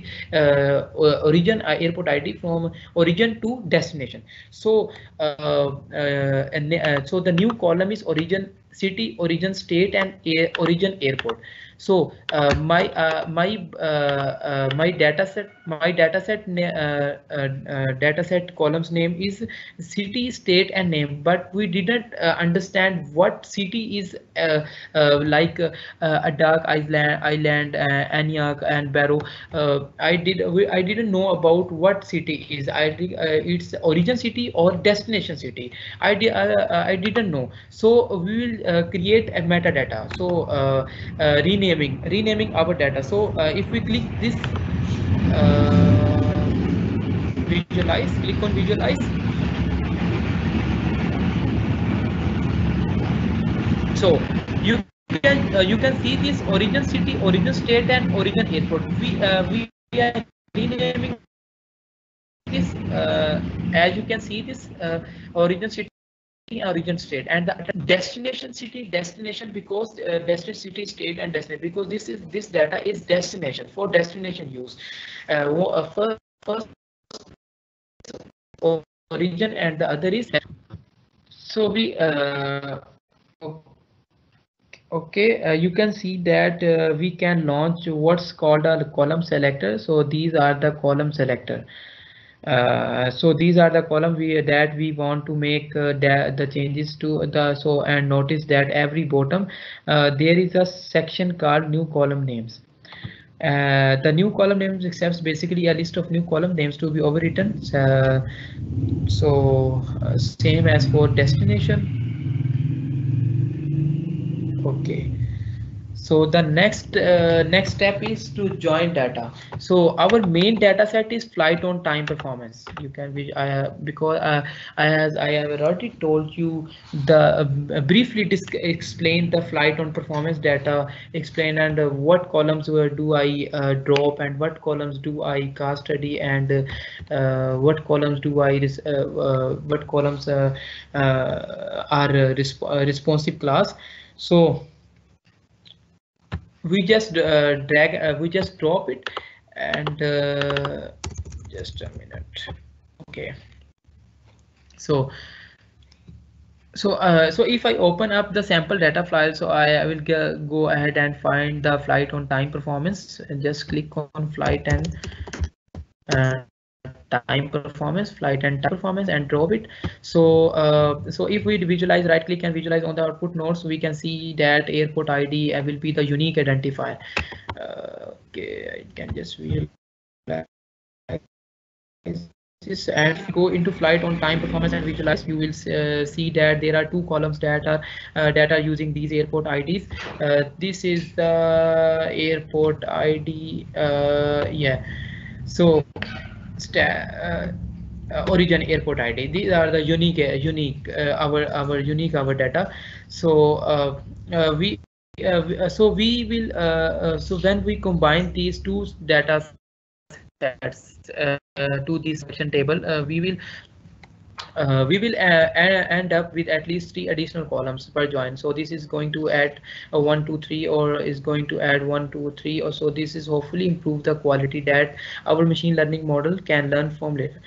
origin airport id from origin to destination. So and so the new column is origin city origin state and origin airport so uh, my uh, my uh, uh my data set my data set uh, uh, uh data set columns name is city state and name. But we didn't uh, understand what city is uh, like Adak Island Island Antioch and Barrow. I did I didn't know about what city is. I it's origin city or destination city. I did I didn't know. So we will create a metadata. So rename renaming renaming our data. So uh, if we click this uh, visualize click on visualize. So you can uh, you can see this origin city origin state and origin airport. We uh, we are renaming this uh, as you can see this uh, origin city origin state. And the destination city destination because uh, destination city state and destination because this is this data is destination for destination use. Uh, uh first, first origin and the other is so we uh, okay uh, you can see that uh, we can launch what's called a column selector. So these are the column selector uh, so these are the column we that we want to make uh, the, the changes to the so and notice that every bottom uh, there is a section called new column names Uh, the new column names accepts basically a list of new column names to be overwritten. Uh, so uh, same as for destination. Okay. So the next uh, next step is to join data. So our main data set is flight on time performance. You can be uh, because uh, as I have already told you the uh, briefly explain the flight on performance data, explain and uh, what columns where do I uh, drop and what columns do I cast study and what columns do I what columns are resp responsive class. So we just uh, drag uh, we just drop it and uh, just a minute. Okay. So so uh, so if I open up the sample data file so I, I will go ahead and find the flight on time performance and just click on flight and time performance flight and time performance and drop it so uh, so if we visualize right click and visualize on the output nodes we can see that airport id will be the unique identifier. Uh, okay i can just visualize this and go into flight on time performance and visualize. You will uh, see that there are two columns that are uh, that are using these airport ids uh, this is the airport id uh, yeah. So Uh, uh, origin airport id these are the unique uh, unique uh, our our unique our data. So we uh, so we will uh, uh, so when we combine these two data sets to this section table we will uh, we will uh, end up with at least three additional columns per join. So this is going to add a one two three or is going to add one two three or so this is hopefully improve the quality that our machine learning model can learn from later.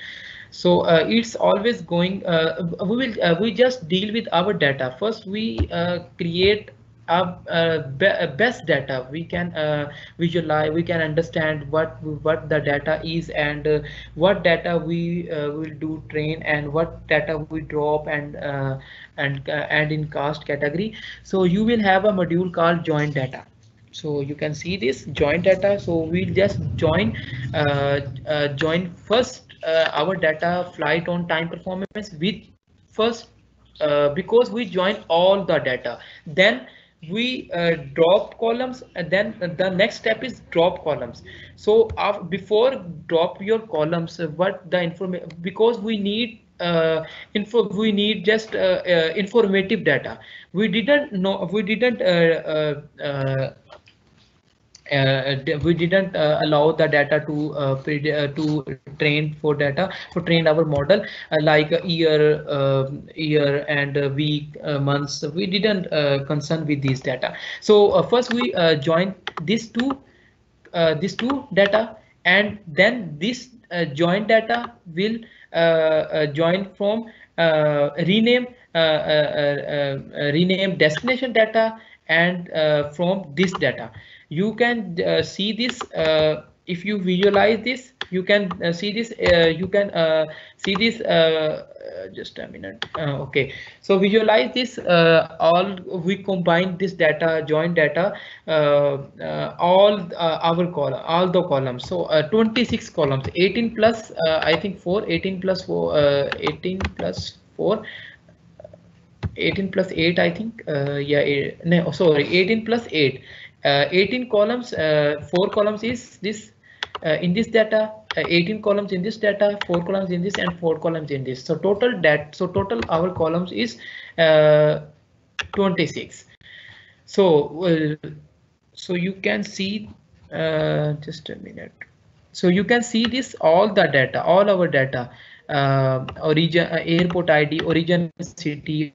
So uh, it's always going uh, we will uh, we just deal with our data. First we uh, create be best data. We can uh, visualize we can understand what what the data is and uh, what data we uh, will do train and what data we drop and uh, and uh, and in cast category. So you will have a module called join data. So you can see this join data. So we'll just join join first our data flight on time performance with first because we join all the data. Then we uh, drop columns and then the next step is drop columns. So uh, before drop your columns uh, what the information because we need uh, info we need just uh, uh, informative data. We didn't know we didn't Uh, we didn't uh, allow the data to uh, uh to train for data for train our model uh, like year year and week months. We didn't concern with these data. So first we join these two these two data and then this joint data will join from rename rename destination data and from this data you can uh, see this uh, if you visualize this you can uh, see this uh, you can uh, see this uh, just a minute. Okay. So visualize this all we combine this data join data all our column all the columns. So 26 columns 18 plus i think 4 18 plus 4 18 plus 4 18 plus 8 i think yeah no sorry 18 plus 8 uh, 18 columns, uh, four columns is this uh, in this data, 18 columns in this data, four columns in this, and four columns in this. So total that so total our columns is 26. So so you can see just a minute. So you can see this all the data, all our data, uh, origin, uh, airport ID, origin city,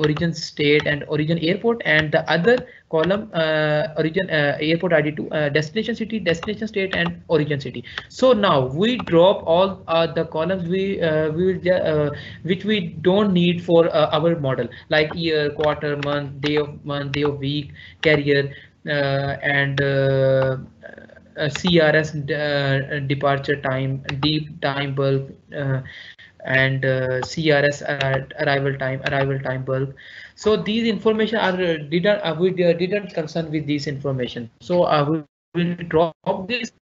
origin state and origin airport and the other column uh, origin uh, airport id to uh, destination city destination state and origin city. So now we drop all uh, the columns we uh, we will uh, which we don't need for our model like year quarter month day of month day of week carrier and CRS departure time, deep time bulk, and uh, CRS arrival time, arrival time bulk. So these information are uh, didn't uh, we didn't concern with these information. So uh, we will drop this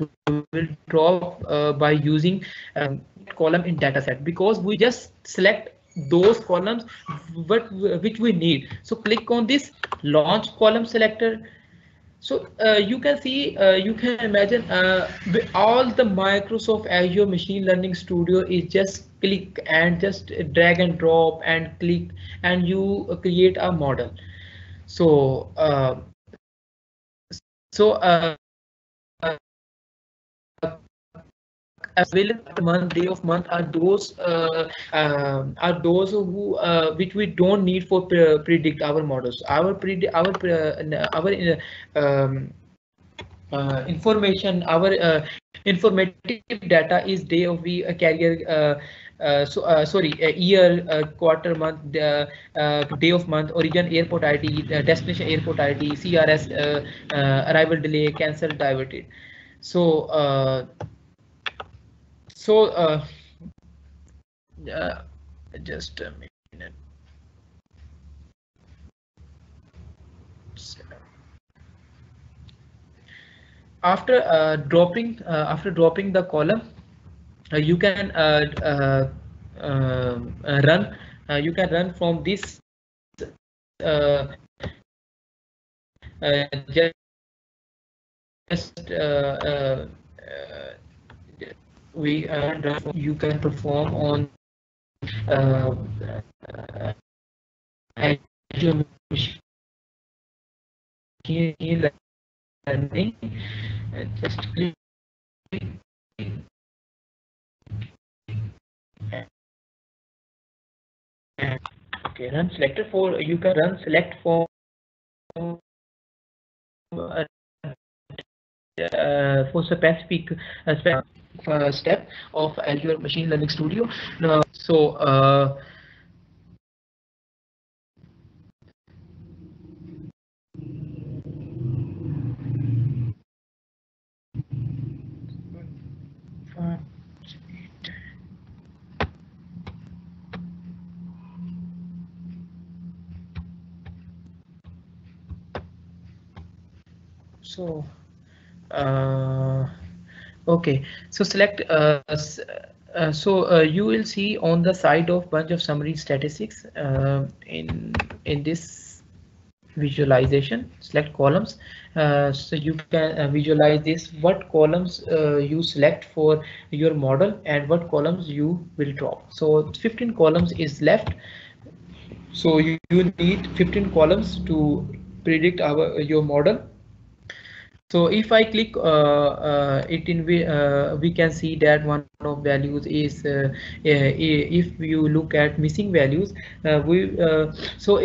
we will drop uh, by using um, column in dataset because we just select those columns what which we need so click on this launch column selector so uh, you can see uh, you can imagine uh, all the microsoft azure machine learning studio is just click and just drag and drop and click and you create a model. So uh, so available month day of month are those uh, uh, are those who uh, which we don't need for pre predict our models. Our predict our uh, our um, uh, information our uh, informative data is day of the carrier uh, so uh, sorry uh, year quarter month day of month origin airport id destination airport id crs arrival delay cancel diverted. So so uh, uh, just a minute. After uh, dropping uh, after dropping the column, uh, you can uh, run you can run from this uh, uh, just we and you can perform on uh, learning. Just click. Okay, run selector for you can run select for uh, for specific uh, uh, step of Azure Machine Learning Studio. So uh, so uh, okay. So select uh, uh, so uh, you will see on the side of bunch of summary statistics uh, in in this visualization select columns. Uh, so you can uh, visualize this what columns you select for your model and what columns you will drop. So 15 columns is left. So you, you need 15 columns to predict our your model so if I click uh, uh, it in we, uh, we can see that one of values is uh, if you look at missing values we so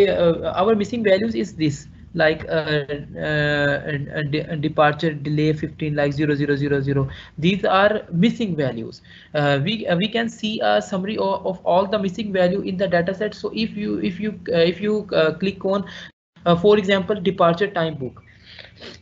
our missing values is this like uh, uh, de departure delay 15 like 0000 these are missing values. Uh, we we can see a summary of, of, all the missing value in the data set. So if you if you if you click on for example departure time book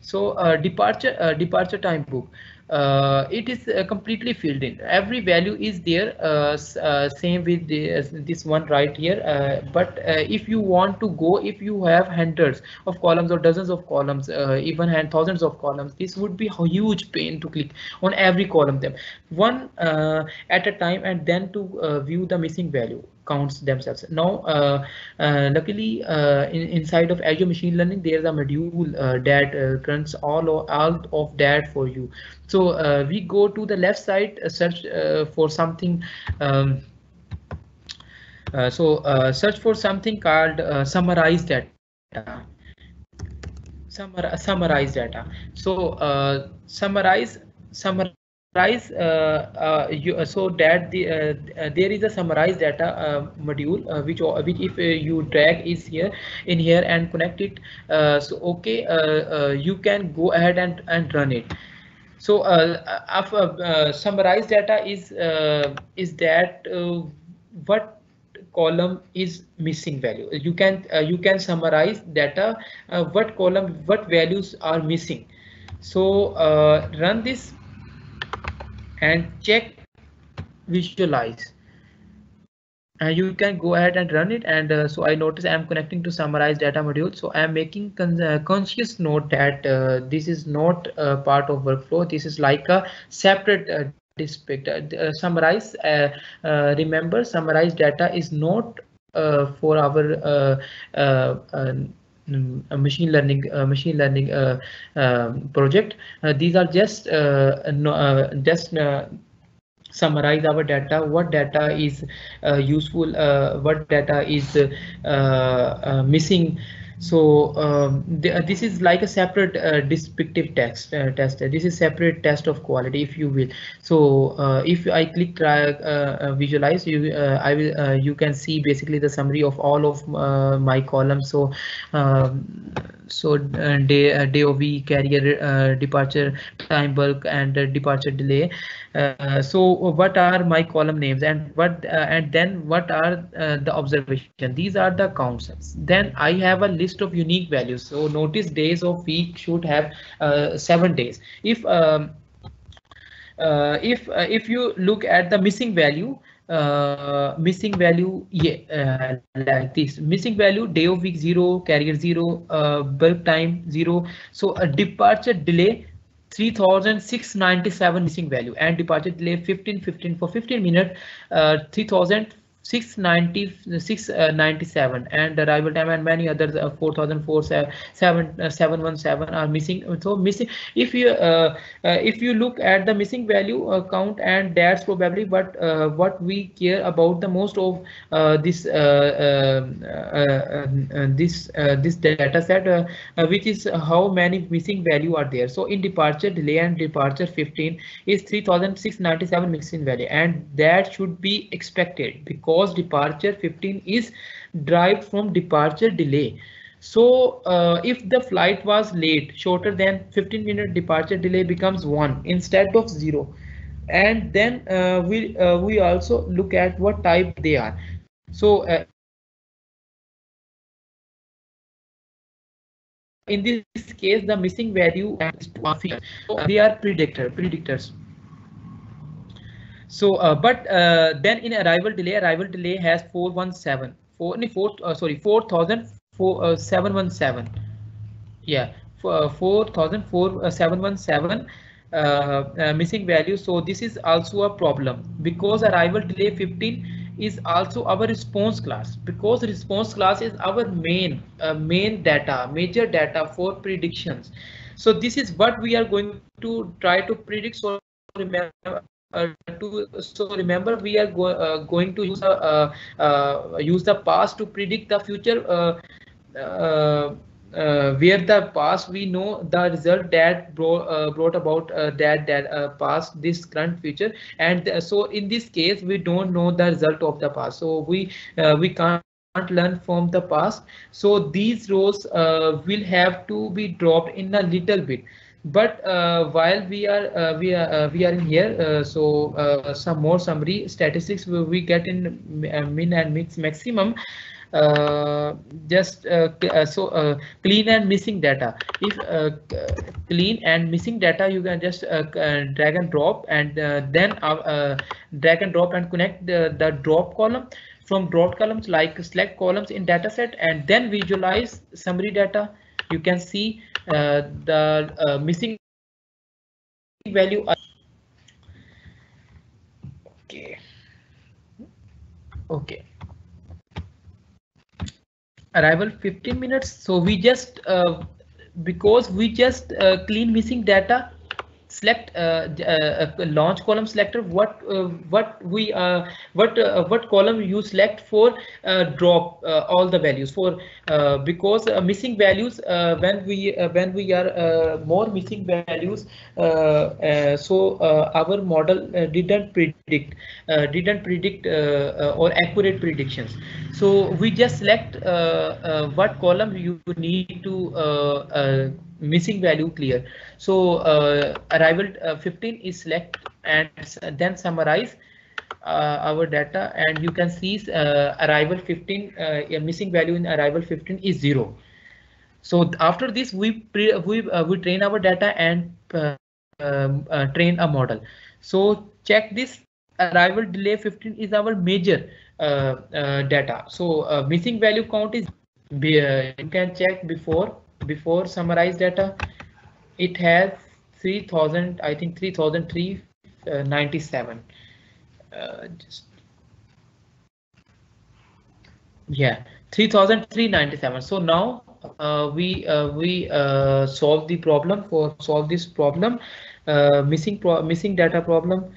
so uh, departure uh, departure time book uh, it is uh, completely filled in. Every value is there uh, uh, same with the, this one right here but if you want to go if you have hundreds of columns or dozens of columns even and thousands of columns this would be a huge pain to click on every column them. One at a time and then to view the missing value counts themselves. Now, uh, uh, luckily, uh, in, inside of Azure Machine Learning, there's a module that runs all, all of that for you. So we go to the left side, search for something. Um, uh, so uh, search for something called uh, summarize data. Summar summarize data. So summarize summarize summarize uh, uh, you, uh, so that the uh, uh, there is a summarized data uh, module which which if you drag is here in here and connect it so okay you can go ahead and and run it. So uh, uh, summarized data is uh, is that what column is missing value? You can you can summarize data what column what values are missing. So run this and check visualize. And you can go ahead and run it. And uh, so I notice I'm connecting to summarize data module. So I'm making con uh, conscious note that uh, this is not part of workflow. This is like a separate uh, district uh, summarize remember summarize data is not for our machine learning machine learning um, project. These are just no, just summarize our data what data is uh, useful uh, what data is uh, missing so um, th this is like a separate uh, descriptive text uh, test. This is separate test of quality, if you will. So uh, if I click try uh, uh, visualize, you uh, I will you can see basically the summary of all of my columns. So um, so day day of week carrier departure time bulk and departure delay. So what are my column names and what and then what are the observation? These are the counts. Then I have a list of unique values. So notice days of week should have uh, seven days. If um, uh, if uh, if you look at the missing value, uh, missing value yeah uh, like this missing value day of week zero carrier zero uh, bulk time zero so a departure delay 3697 missing value and departure delay 15 15 for 15 minutes uh, 3000 690 697 uh, and arrival time and many others uh, 4004 uh, are missing. So missing if you uh, uh, if you look at the missing value uh, count and that's probably but what we care about the most of this this this data set which is how many missing value are there. So in departure delay and departure 15 is 3697 missing value. And that should be expected because cause departure 15 is derived from departure delay. So uh, if the flight was late, shorter than 15 minute departure delay becomes one instead of zero. And then uh, we uh, we also look at what type they are. So uh, in this case, the missing value is so they are predictor predictors. So, uh, but uh, then in arrival delay, arrival delay has 417, four, four uh, sorry, 4717. Uh, yeah, uh, 4717 uh, missing value. So this is also a problem because arrival delay 15 is also our response class because response class is our main main data major data for predictions so this is what we are going to try to predict so remember to so remember we are go, uh, going to use uh, uh, use the past to predict the future uh, uh, where the past we know the result that brought, brought about that that past this current future. And so in this case we don't know the result of the past. So we we can't learn from the past. So these rows will have to be dropped in a little bit but uh, while we are uh, we are uh, we are in here uh, so uh, some more summary statistics we get in uh, min and mix maximum. Just so clean and missing data. If clean and missing data you can just drag and drop and then drag and drop and connect the, the drop column from drop columns like select columns in dataset and then visualize summary data you can see uh, the uh, missing value. Okay. Okay. Arrival 15 minutes. So we just uh, because we just uh, clean missing data select uh, uh, uh, a launch column selector what uh, what we uh, what uh, what column you select for uh, drop uh, all the values. For uh, because missing values when we when we are more missing values so our model didn't predict didn't predict or accurate predictions. So we just select what column you need to missing value clear. So uh, arrival uh, 15 is select and then summarize uh, our data. And you can see uh, arrival 15 uh, a missing value in arrival 15 is zero. So after this we we uh, we train our data and um, train a model. So check this. Arrival delay 15 is our major data. So missing value count is you can check before before summarized data. It has 3000 I think 3397. Uh, just yeah 3397 so now uh, we uh, we uh, solve the problem for solve this problem uh, missing pro missing data problem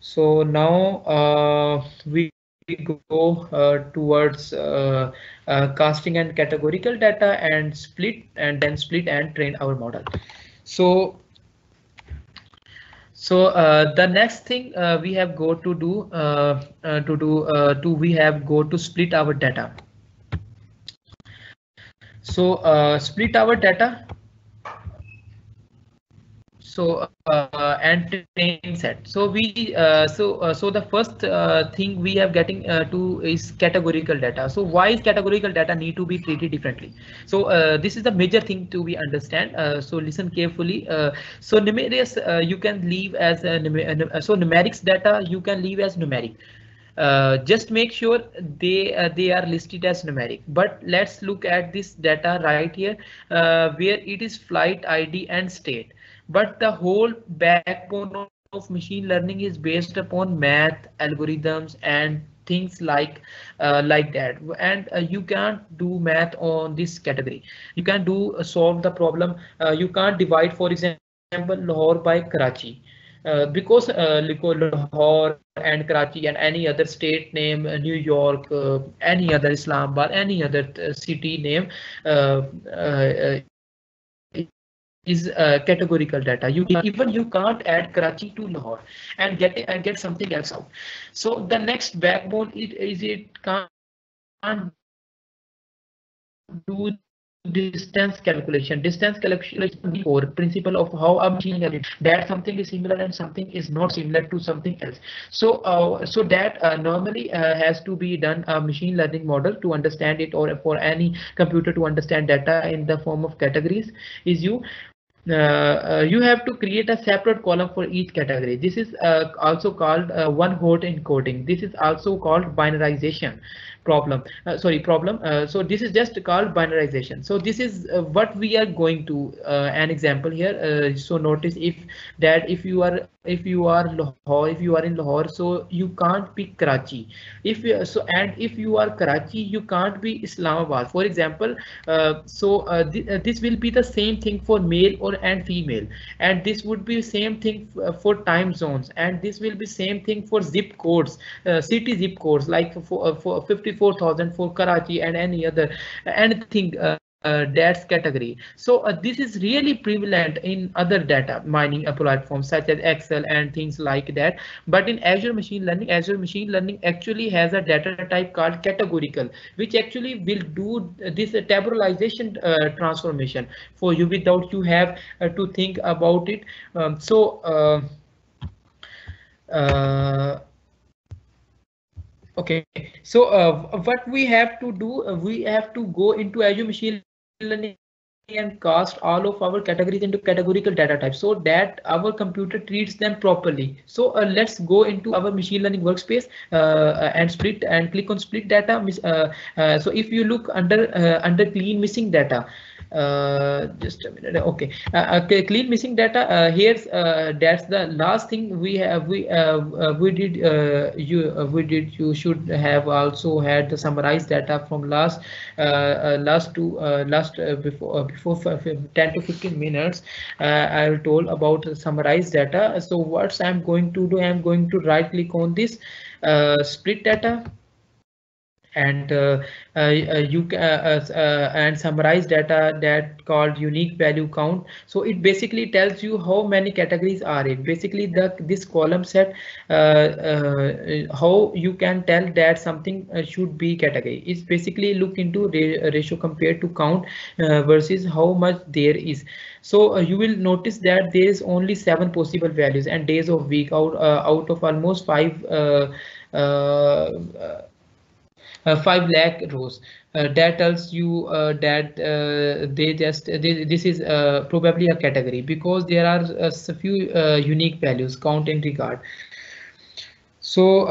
so now uh, we go uh, towards casting and categorical data and split and then split and train our model so so uh, the next thing uh, we have go to do uh, to do to we have go to split our data. So split our data so uh, and train set. So we uh, so uh, so the first uh, thing we have getting uh, to is categorical data. So why is categorical data need to be treated differently? So uh, this is the major thing to be understand. So listen carefully. So numerics you can leave as a so numerics data you can leave as numeric. Uh, just make sure they uh, they are listed as numeric. But let's look at this data right here uh, where it is flight id and state but the whole backbone of machine learning is based upon math algorithms and things like uh, like that. And uh, you can't do math on this category. You can do uh, solve the problem. Uh, you can't divide for example Lahore by Karachi. Uh, because uh, Lahore and Karachi and any other state name, New York, any other Islamabad, any other city name is uh, categorical data. You even you can't add Karachi to Lahore and get and get something else out. So the next backbone it is it can't do distance calculation distance calculation or principle of how a machine learning that something is similar and something is not similar to something else so uh, so that uh, normally uh, has to be done a machine learning model to understand it or for any computer to understand data in the form of categories is you Uh, uh, you have to create a separate column for each category. This is uh, also called uh, one hot encoding. This is also called binarization problem uh, sorry problem. Uh, so this is just called binarization. So this is uh, what we are going to uh, an example here. Uh, so notice if that if you are if you are Lahore if you are in Lahore so you can't pick Karachi. If you, so and if you are Karachi you can't be Islamabad. For example uh, so th this will be the same thing for male or and female. And this would be same thing for time zones. And this will be same thing for zip codes city zip codes like for, for 50 54,000 for Karachi and any other anything uh, uh, DATS category. So uh, this is really prevalent in other data mining platforms such as Excel and things like that. But in Azure Machine Learning, Azure Machine Learning actually has a data type called categorical, which actually will do this tabularization uh, transformation for you without you have uh, to think about it. Um, so uh, uh, Okay, so uh, what we have to do, uh, we have to go into Azure Machine Learning and cast all of our categories into categorical data types so that our computer treats them properly. So uh, let's go into our machine learning workspace uh, and split and click on split data. Uh, uh, so if you look under under clean missing data, uh, just a minute. Okay. Uh, okay clean missing data. Uh, here's uh, that's the last thing we have we uh, uh, we did you we did you should have also had the summarized data from last last to last before before 10 to 15 minutes I will told about summarized data. So what I'm going to do I'm going to right click on this split data and uh, uh, uh you and summarize data that called unique value count. So it basically tells you how many categories are it basically the this column set how you can tell that something should be category. It's basically look into ratio compared to count versus how much there is. So you will notice that there is only seven possible values and days of week out out of almost five uh, uh, Uh, 5 lakh rows. Uh, that tells you uh, that uh, they just they, this is uh, probably a category because there are a few unique values count in regard. So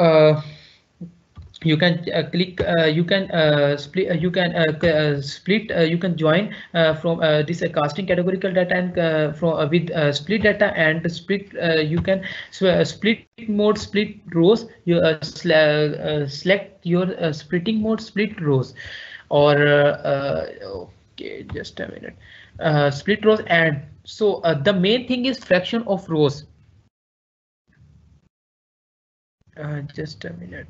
you can uh, click uh, you can uh, split uh, you can uh, uh, split uh, you can join uh, from uh, this casting categorical data and from with split data and split you can split mode split rows you select your splitting mode split rows. Or okay just a minute. Split rows and so the main thing is fraction of rows. Just a minute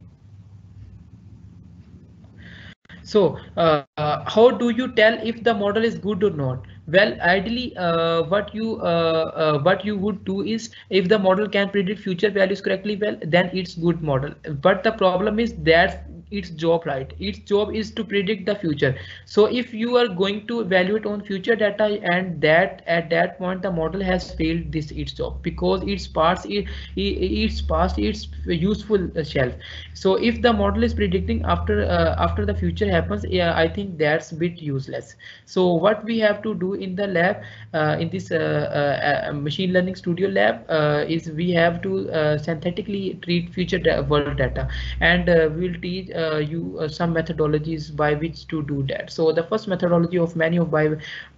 so uh, how do you tell if the model is good or not? Well, ideally, uh, what you uh, uh, what you would do is if the model can predict future values correctly, well, then it's good model. But the problem is that its job right? Its job is to predict the future. So if you are going to evaluate on future data and that at that point the model has failed this its job because it's past it, it's past its useful shelf. So if the model is predicting after uh, after the future happens yeah i think that's a bit useless. So what we have to do in the lab uh, in this uh, uh, uh machine learning studio lab uh, is we have to synthetically treat future world data. And we'll teach uh, you uh, some methodologies by which to do that. So the first methodology of many of by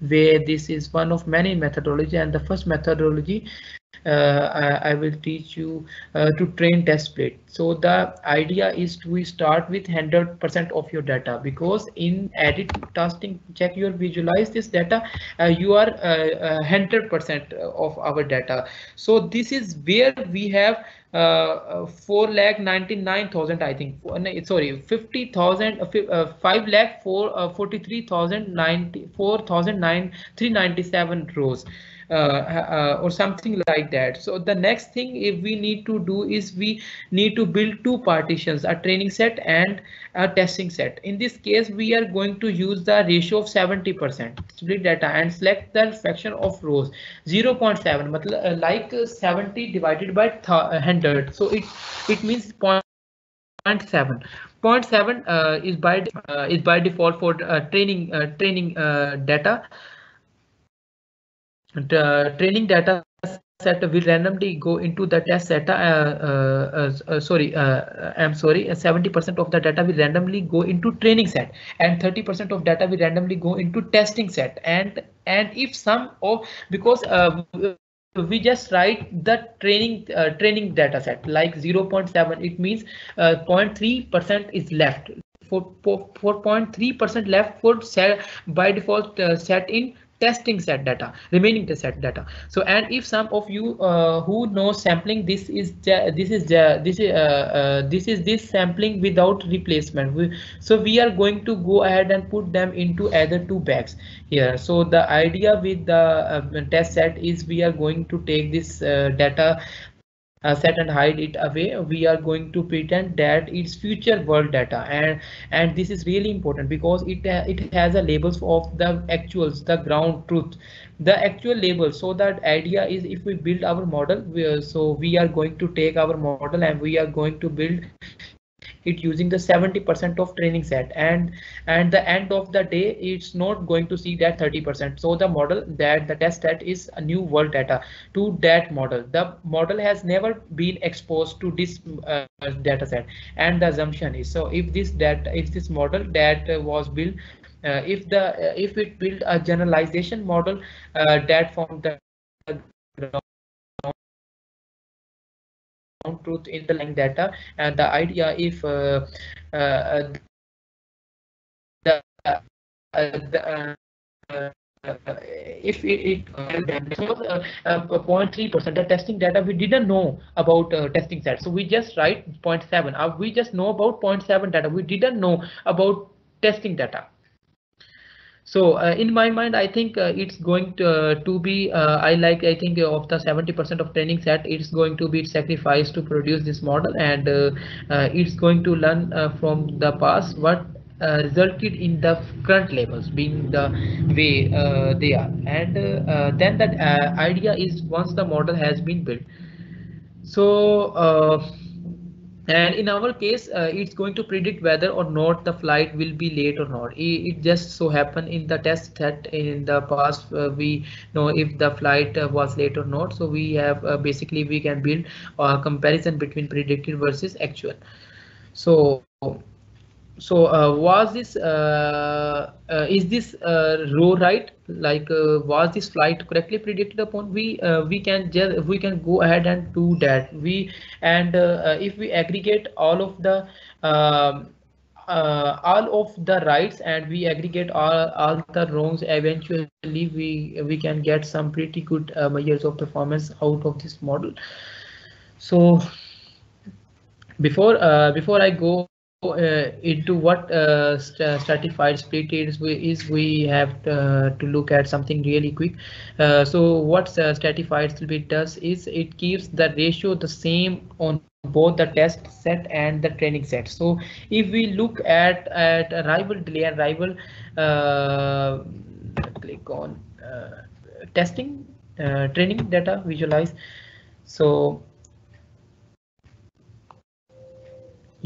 way this is one of many methodology and the first methodology uh, I, I, will teach you uh, to train test split. So the idea is to start with 100% of your data because in edit testing check your visualize this data uh, you are 100% uh, of our data. So this is where we have uh, 4 lakh 99,000 I think. Sorry 50,000 uh, 5 lakh 4 uh, 43,090 4,397 rows uh, uh, or something like that. So the next thing if we need to do is we need to build two partitions, a training set and a testing set. In this case, we are going to use the ratio of 70% split data and select the fraction of rows 0.7 uh, like 70 divided by 100. So it it means 0.7 0.7 uh, is by uh, is by default for uh, training training data training data set will randomly go into the test set. Uh, uh, uh, sorry, uh, I'm sorry. 70% of the data will randomly go into training set, and 30% of data will randomly go into testing set. And and if some of because uh, we just write the training uh, training data set like 0.7 it means 0.3 percent is left for 4.3 percent left for set by default set in testing set data remaining test set data. So and if some of you uh, who know sampling this is this is this is uh, uh, this is this sampling without replacement. We, so we are going to go ahead and put them into either two bags here. So the idea with the uh, test set is we are going to take this uh, data set and hide it away we are going to pretend that it's future world data. And and this is really important because it uh, it has a labels of the actuals the ground truth. The actual label so that idea is if we build our model we, so we are going to take our model and we are going to build it using the 70% of training set. And and the end of the day it's not going to see that 30% so the model that the test set is a new world data to that model. The model has never been exposed to this uh, data set. And the assumption is so if this that if this model that uh, was built uh, if the uh, if it built a generalization model uh, that from the truth in the line data. And the idea if uh, uh, the, uh, the if it, it uh, uh, 0.3 percent the testing data we didn't know about uh, testing set so we just write 0.7 uh, we just know about 0.7 data. We didn't know about testing data so uh, in my mind, I think uh, it's going to, uh, to be, uh, I like, I think of the 70% of training set, it's going to be sacrificed to produce this model and uh, uh, it's going to learn from the past what resulted in the current labels being the way they are. And then that idea is once the model has been built. So and in our case uh, it's going to predict whether or not the flight will be late or not. It, it just so happened in the test that in the past uh, we know if the flight uh, was late or not. So we have uh, basically we can build a comparison between predicted versus actual. So so uh, was this uh, uh, is this uh, row right? Like uh, was this flight correctly predicted upon? We uh, we can just we can go ahead and do that. We and if we aggregate all of the um, all of the rights and we aggregate all, all the wrongs eventually we we can get some pretty good measures of performance out of this model. So before before i go uh, into what uh, st stratified split is we, is we have uh, to look at something really quick. Uh, so what stratified split does is it keeps the ratio the same on both the test set and the training set. So if we look at at arrival delay and arrival, uh, click on uh, testing training data visualize. So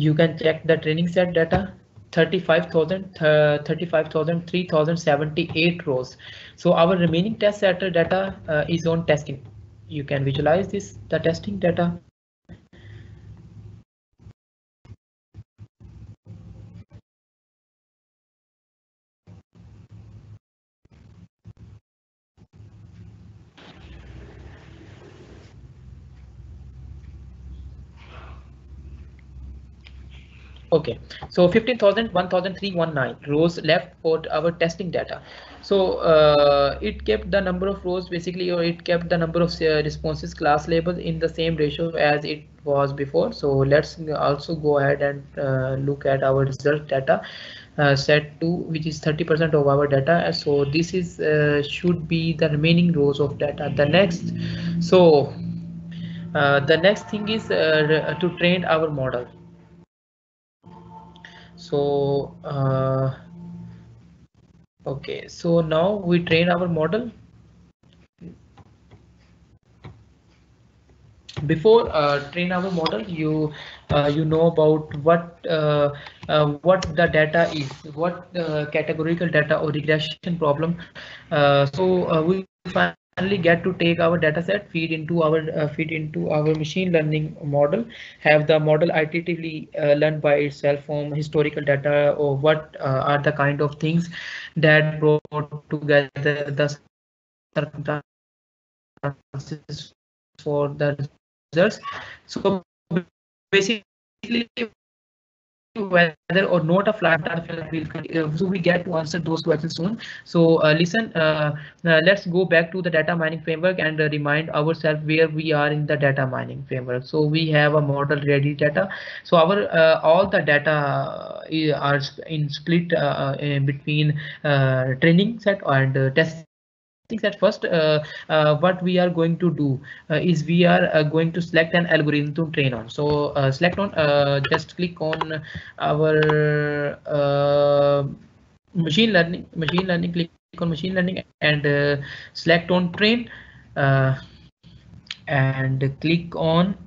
you can check the training set data 35,000 uh, 35,000 3,078 rows. So our remaining test set data uh, is on testing. You can visualize this the testing data Okay, so 15,000, 1,319 rows left for our testing data. So uh, it kept the number of rows basically, or it kept the number of uh, responses class labels in the same ratio as it was before. So let's also go ahead and uh, look at our result data uh, set 2, which is 30% of our data. So this is uh, should be the remaining rows of data. The next, so uh, the next thing is to train our model so uh, okay. So now we train our model. Before uh, train our model you uh, you know about what uh, uh what the data is what uh, categorical data or regression problem. Uh, so we find finally get to take our data set feed into our uh, feed into our machine learning model have the model iteratively uh, learn by itself from historical data or what uh, are the kind of things that brought together the circumstances for the results. So basically whether or not a flat data will so we get to answer those questions soon. So uh, listen uh, uh, let's go back to the data mining framework and uh, remind ourselves where we are in the data mining framework. So we have a model ready data. So our uh, all the data uh, are in split in between training set and test think that first uh, uh, what we are going to do uh, is we are uh, going to select an algorithm to train on. So uh, select on uh, just click on our machine learning machine learning click on machine learning and select on train and click on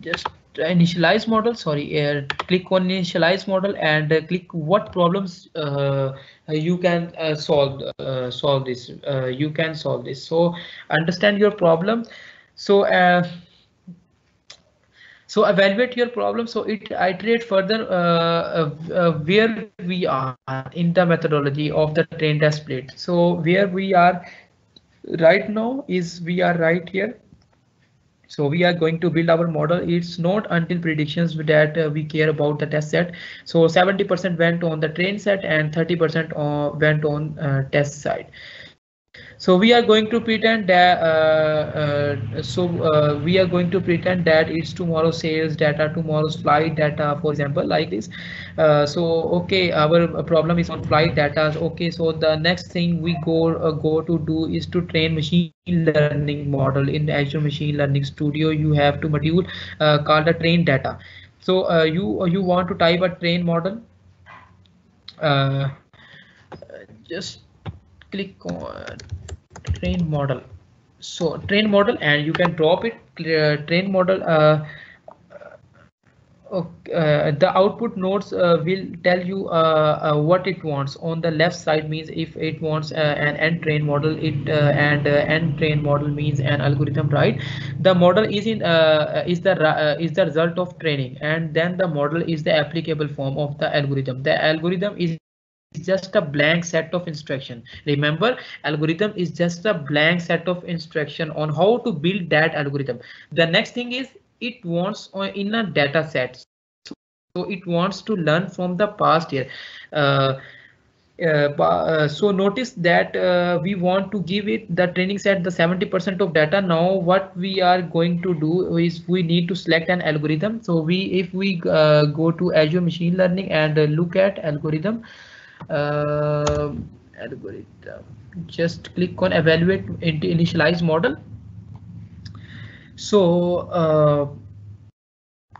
just initialize model sorry uh, click on initialize model and uh, click what problems uh, you can uh, solve uh, solve this uh, you can solve this. So understand your problem. So so evaluate your problem. So it iterate further where we are in the methodology of the train test split so where we are right now is we are right here so we are going to build our model. It's not until predictions that uh, we care about the test set. So 70% went on the train set and 30% uh, went on uh, test side. So we are going to pretend that uh, uh, so uh, we are going to pretend that it's tomorrow's sales data, tomorrow's flight data, for example, like this. Uh, so okay, our problem is on flight data. Okay, so the next thing we go uh, go to do is to train machine learning model in Azure Machine Learning Studio. You have to module uh, called the train data. So you you want to type a train model. just click train model so train model and you can drop it uh, train model uh, Okay, uh, the output nodes uh, will tell you uh, uh, what it wants. On the left side means if it wants uh, an untrained model, it uh, and untrained model means an algorithm, right? The model is in is the is the result of training, and then the model is the applicable form of the algorithm. The algorithm is just a blank set of instruction. Remember, algorithm is just a blank set of instruction on how to build that algorithm. The next thing is it wants in a data set so it wants to learn from the past here uh, uh, uh, so notice that uh, we want to give it the training set the 70% of data now what we are going to do is we need to select an algorithm so we if we uh, go to azure machine learning and uh, look at algorithm algorithm. Just click on evaluate into initialize model. So uh,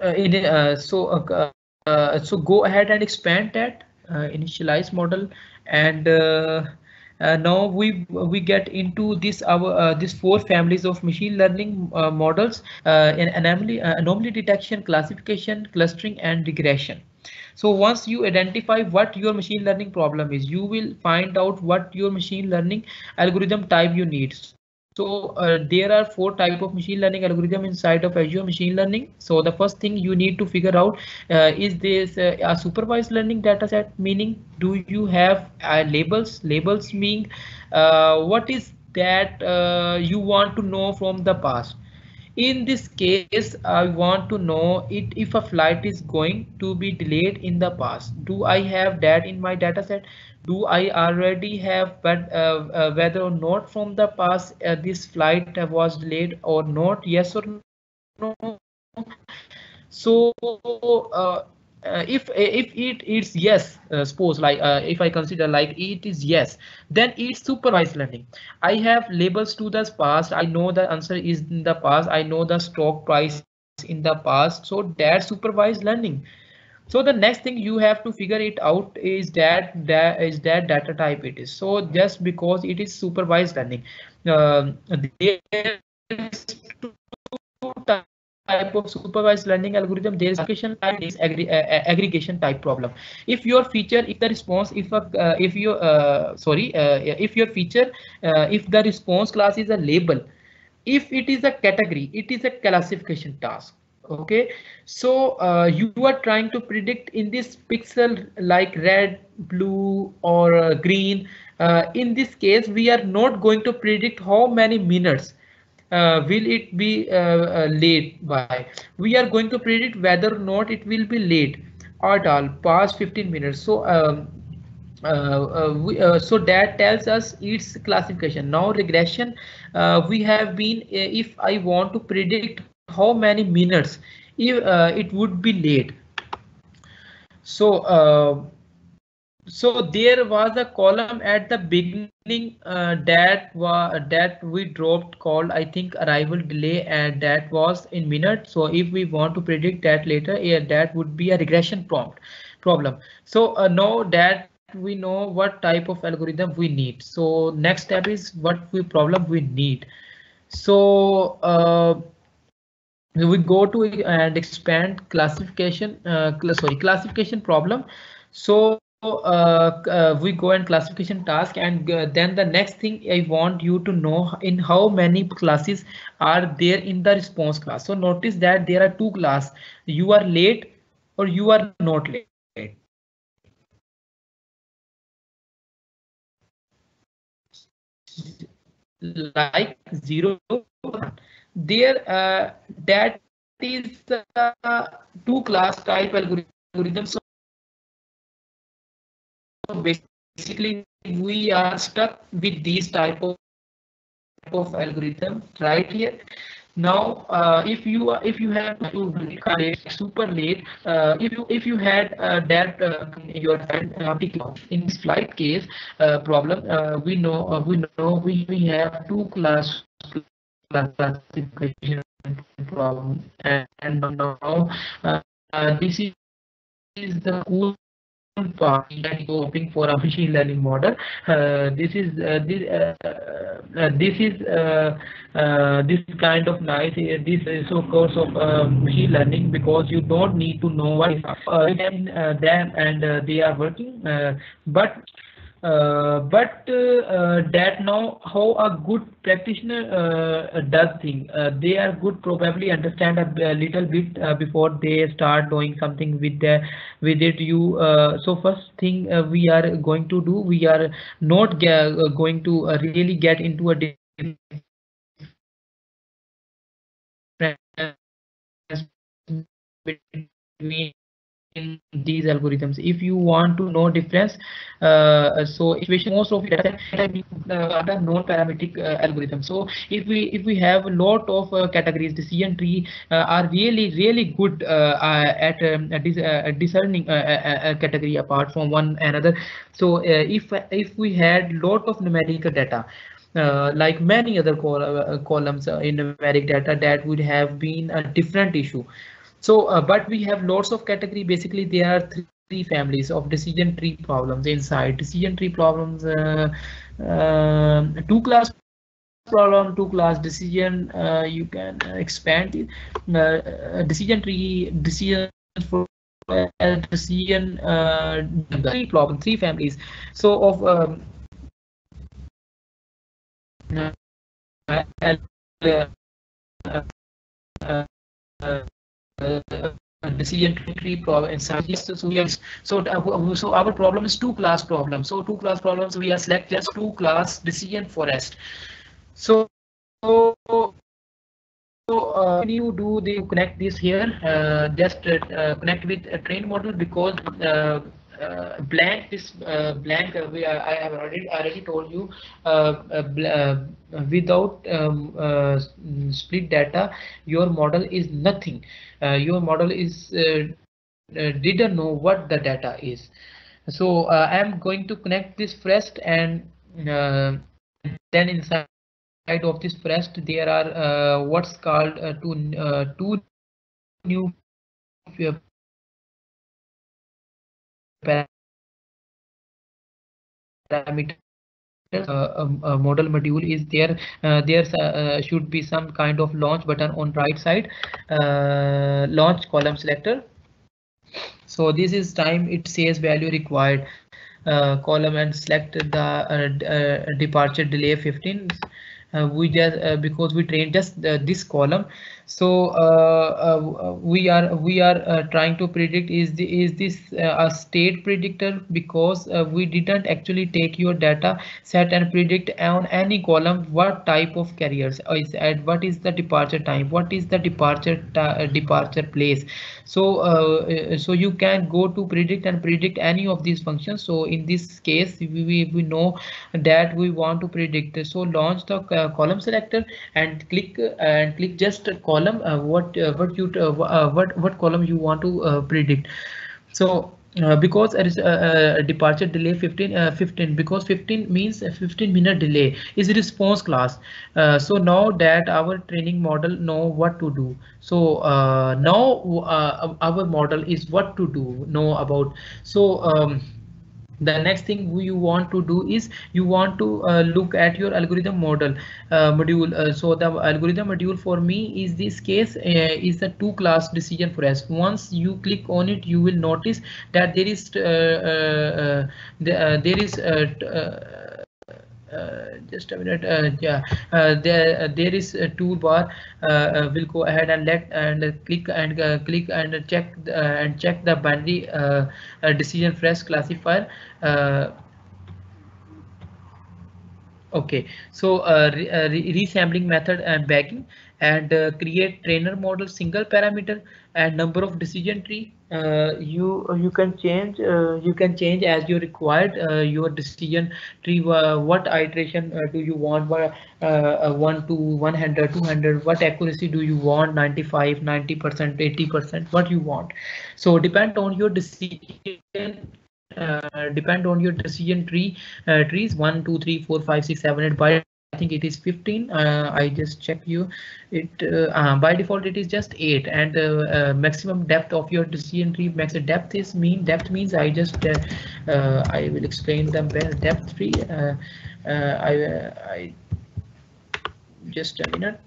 uh, in uh, so uh, uh, so go ahead and expand that uh, initialize model. And uh, now we we get into this our this four families of machine learning models in anomaly anomaly detection classification clustering and regression so once you identify what your machine learning problem is you will find out what your machine learning algorithm type you need so uh, there are four type of machine learning algorithm inside of Azure machine learning. So the first thing you need to figure out uh, is this uh, a supervised learning data set meaning do you have uh, labels? Labels mean uh, what is that uh, you want to know from the past. In this case, I want to know it if a flight is going to be delayed in the past. Do I have that in my data set? do I already have but uh, uh, whether or not from the past uh, this flight was delayed or not yes or no so uh, uh, if if it is yes uh, suppose like if I consider like it is yes then it's supervised learning. I have labels to the past. I know the answer is in the past. I know the stock price in the past. So that supervised learning. So the next thing you have to figure it out is that that is that data type it is. So just because it is supervised learning uh, there is two type of supervised learning algorithm there is aggregation type aggr uh, aggregation type problem. If your feature if the response if a, uh, if you uh, sorry uh, if your feature uh, if the response class is a label if it is a category it is a classification task okay? So uh, you are trying to predict in this pixel like red blue or uh, green uh, in this case we are not going to predict how many minutes uh, will it be uh, uh, late? By we are going to predict whether or not it will be late at all past 15 minutes. So um, we, so that tells us its classification. Now regression we have been if i want to predict how many minutes if, uh, it would be late. So uh, so there was a column at the beginning uh, that was that we dropped called I think arrival delay and that was in minutes. So if we want to predict that later, yeah, that would be a regression prompt problem. So uh, now that we know what type of algorithm we need. So next step is what we problem we need. So uh, we go to and expand classification uh, sorry classification problem so uh, uh, we go and classification task and uh, then the next thing I want you to know in how many classes are there in the response class. So notice that there are two class you are late or you are not late. Like zero there uh, that is uh, two class type algorithm so basically we are stuck with these type of of algorithm right here. Now uh, if you if you have to super late uh, if you if you had uh, that uh, your in this flight case uh, problem uh, we know we know we, we have two class classification problem and, and now uh, this is the cool hoping for a machine learning model. Uh, this is uh, this uh, uh this is uh, uh, this kind of nice. this is of course of machine learning because you don't need to know what them them and they are working, but uh, but uh, uh, that now how a good practitioner uh, does things. Uh, they are good probably understand a, little bit uh, before they start doing something with the with it. You so first thing we are going to do we are not going to really get into a between in these algorithms. If you want to know difference uh, so equation most of it uh, under non-parametric uh, algorithm. So if we if we have a lot of uh, categories decision tree uh, are really really good uh, at um, discerning category apart from one another. So if if we had lot of numerical data uh, like many other col uh, columns uh, in numeric data that would have been a different issue so, uh, but we have lots of category. Basically, there are three families of decision tree problems inside decision tree problems. Uh, uh, two class problem, two class decision. Uh, you can expand it. Uh, decision tree decision for decision three problem, three families. So of um, uh, decision tree problem inside so so uh, so our problem is two class problem. So two class problems we are select just two class decision forest. So so uh, when you do the connect this here? Uh, just uh, connect with a train model because uh, uh, blank this uh, blank uh, we, I have already already told you without um, split data your model is nothing Uh, your model is uh, uh, didn't know what the data is. So I am going to connect this first and then inside of this first there are what's called two two new parameter uh, uh, model module is there uh, there uh, should be some kind of launch button on right side uh, launch column selector. So this is time it says value required uh, column and select the departure delay 15 we just because we trained just this column so uh, uh, we are we are uh, trying to predict is the, is this a state predictor because we didn't actually take your data set and predict on any column what type of carriers is at what is the departure time what is the departure departure place. So uh, so you can go to predict and predict any of these functions. So in this case we, we, we know that we want to predict. So launch the uh, column selector and click uh, and click just column uh, what uh, what you uh, what what column you want to predict. So uh, because there is a, a, departure delay 15 uh, 15 because 15 means a 15 minute delay is response class. Uh, so now that our training model know what to do. So now our model is what to do know about. So um, the next thing you want to do is you want to uh, look at your algorithm model uh, module. Uh, so the algorithm module for me is this case uh, is a two class decision forest once you click on it you will notice that there is uh, uh, the, there is uh, just a minute. Uh, yeah. Uh, there there is a toolbar. We'll go ahead and let and click and click and check and check the binary decision forest classifier. Okay. So uh, re, uh, re resampling method and bagging and uh, create trainer model single parameter and number of decision tree uh, you you can change uh, you can change as you required uh, your decision. Tree uh, what iteration uh, do you want? Uh, 1 to 100 200 what accuracy do you want? 95 90 percent 80 percent? What you want? So depend on your decision depend on your decision tree trees. 1 2 3 4 5 6 7 8 by think it is 15 uh, i just check you. It uh, uh, by default it is just 8 and uh, uh, maximum depth of your decision tree max depth is mean depth means i just i will explain them depth tree i i just a minute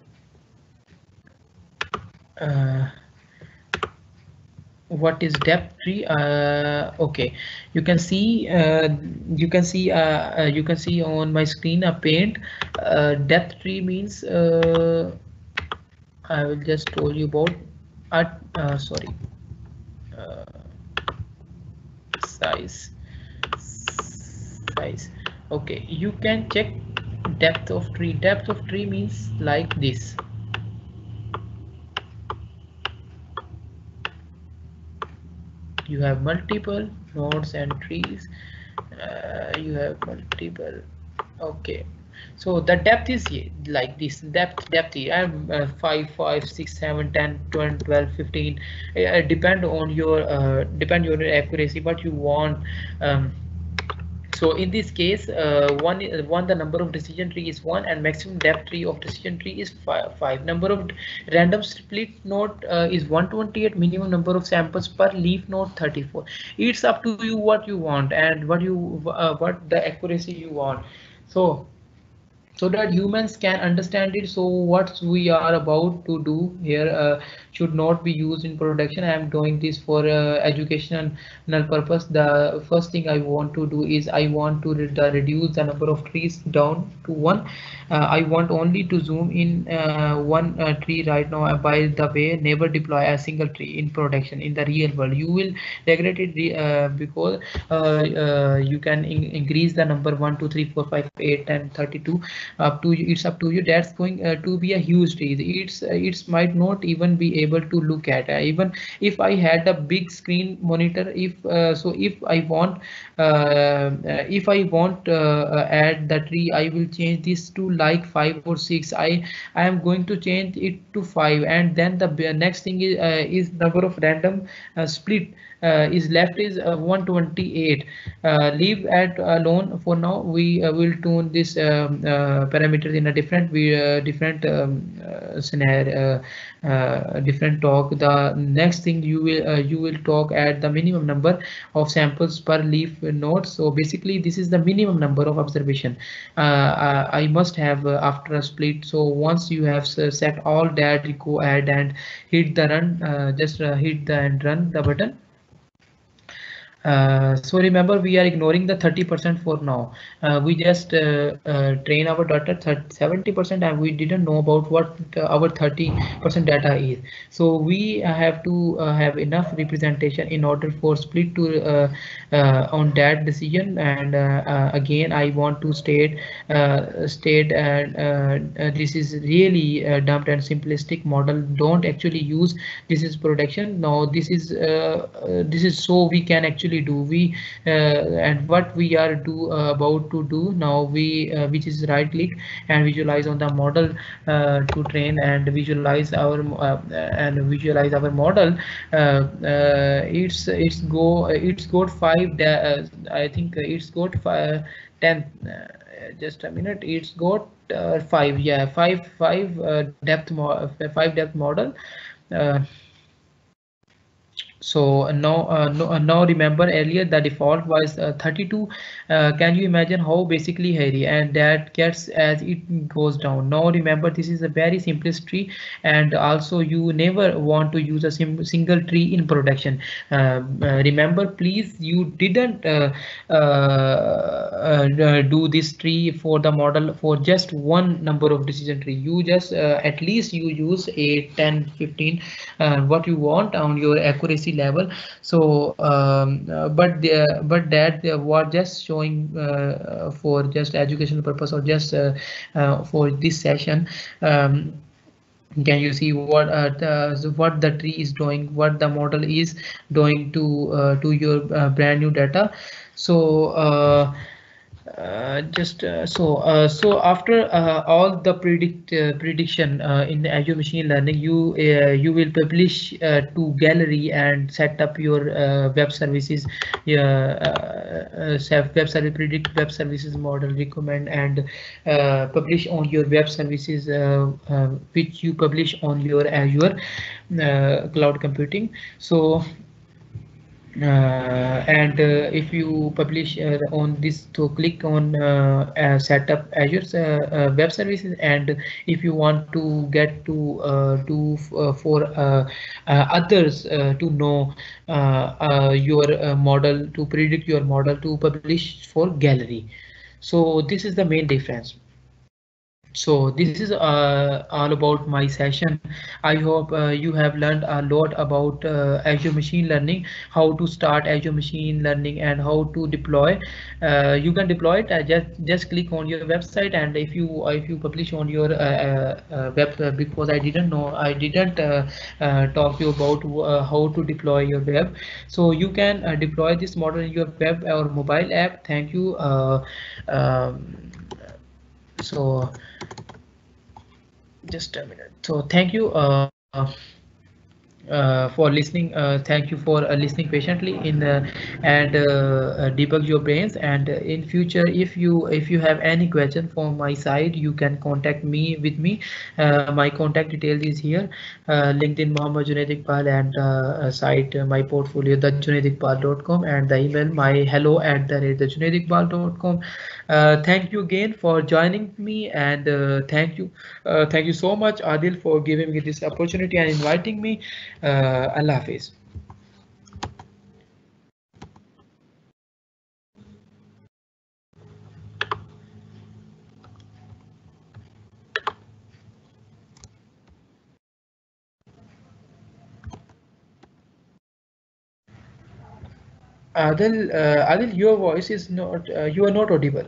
what is depth tree? Uh, okay. You can see uh, you can see uh, uh you can see on my screen a paint. Uh, depth tree means uh, I will just told you about at sorry size size. Okay. You can check depth of tree. Depth of tree means like this you have multiple nodes and trees. Uh, you have multiple okay. So the depth is like this depth depth i'm uh, 5 5 6 7 10 20 12 15 uh, depend on your uh, depend on your accuracy but you want um, so in this case, uh, one one the number of decision tree is one and maximum depth tree of decision tree is five. five. Number of random split node uh, is 128. Minimum number of samples per leaf node 34. It's up to you what you want and what you uh, what the accuracy you want. So so that humans can understand it so what we are about to do here uh, should not be used in production. I am doing this for uh, educational purpose. The first thing i want to do is i want to re reduce the number of trees down to one. Uh, i want only to zoom in uh, one uh, tree right now. By the way never deploy a single tree in production in the real world. You will regret it uh, because you can in increase the number 1 2 3 4 5 8 10 32 up to you it's up to you. That's going uh, to be a huge deal it's uh, it's might not even be able to look at. Uh, even if i had a big screen monitor if uh, so if i want uh, uh, if i want add the tree i will change this to like five or six. I i am going to change it to five. And then the next thing is is number of random split. uh, Uh, is left is uh, 128 uh, leave at alone for now. We uh, will tune this um, uh, parameters in a different we different um, scenario different talk. The next thing you will you will talk at the minimum number of samples per leaf node. So basically this is the minimum number of observation I must have after a split. So once you have set all that you go ahead and hit the run just hit the and run the button uh, so remember we are ignoring the 30% for now. Uh, we just uh, uh train our data 70% and we didn't know about what our 30% data is. So we have to uh, have enough representation in order for split to on that decision. And again, I want to state state and this is really dumped and simplistic model. Don't actually use this is production. Now this is this is so we can actually actually do. We uh, and what we are do uh, about to do now we uh, which is right click and visualize on the model to train and visualize our and visualize our model. It's it's go it's got five i think it's got five 10 just a minute. It's got uh, five yeah five five uh, depth five depth model. Uh, so uh, now uh, no, uh, now remember earlier the default was uh, 32 uh, can you imagine how basically hairy and that gets as it goes down? Now remember this is a very simplest tree and also you never want to use a single tree in production. Uh, remember please you didn't do this tree for the model for just one number of decision tree. You just at least you use a 10 15 what you want on your accuracy level. So um, uh, but but that they were just showing uh, for just educational purpose or just uh, for this session. Um, can you see what uh, what the tree is doing what the model is doing to uh, to your uh, brand new data? So Uh, just uh, so uh, so after uh, all the predict uh, prediction uh, in Azure Machine Learning, you uh, you will publish uh, to gallery and set up your web services, web service predict web services model recommend and publish on your web services which you publish on your Azure cloud computing. So Uh, and uh, if you publish uh, on this to click on uh, uh, setup Azure web services and if you want to get to do for others to know your model to predict your model to publish for gallery. So this is the main difference so this is uh, all about my session. I hope uh, you have learned a lot about uh, azure machine learning how to start azure machine learning and how to deploy. Uh, you can deploy it uh, just just click on your website and if you if you publish on your uh, web because i didn't know i didn't talk you about how to deploy your web. So you can deploy this model in your web or mobile app. Thank you um, so just a minute. So thank you uh, uh, for listening uh, thank you for uh, listening patiently in the, and uh, uh, debug your brains. And in future if you if you have any question from my side you can contact me with me. My contact details is here. Linkedin Muhammad Junaid Iqbal and site my portfolio the junaidiqbal.com and the email my hello at the rate the uh, thank you again for joining me and uh, thank you. Uh, thank you so much Adil for giving me this opportunity and inviting me. Uh, Allah Hafiz. Adil, uh, Adil, your voice is not, uh, you are not audible.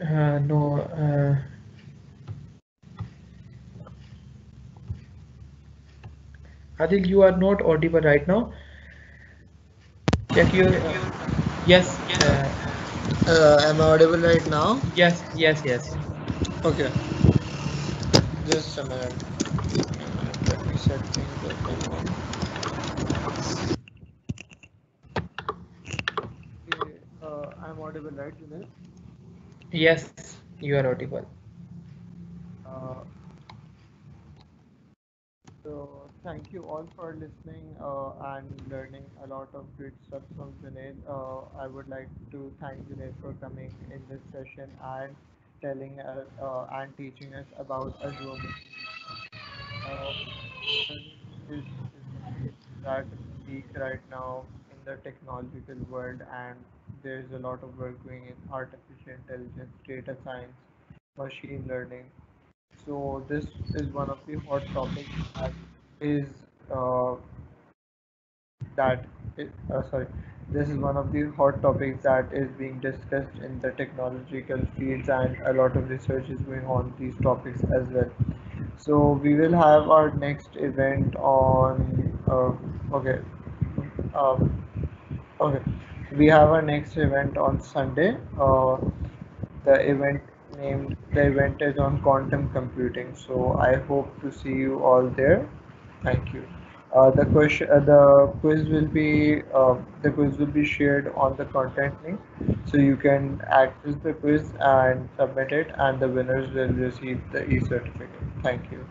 Uh, no. Uh, Adil, you are not audible right now. Check your. yes. Uh, uh, am I audible right now? Yes, yes, yes. Okay. Just a minute. Let me set things up. Okay, uh, I'm audible, right, Junaid? Yes, you are audible. Uh, so thank you all for listening uh, and learning a lot of great stuff from Junaid. Uh, I would like to thank Junaid for coming in this session and telling us uh, and teaching us about Azure. Uh, is, is that peak right now in the technological world and there's a lot of work going in artificial intelligence, data science, machine learning. So this is one of the hot topics that is uh, uh, sorry this is one of the hot topics that is being discussed in the technological fields and a lot of research is going on these topics as well so we will have our next event on uh, okay um, okay we have our next event on sunday uh, the event named the event is on quantum computing so i hope to see you all there Thank you. Uh, the question, uh, the quiz will be uh, the quiz will be shared on the content link, so you can access the quiz and submit it, and the winners will receive the e-certificate. Thank you.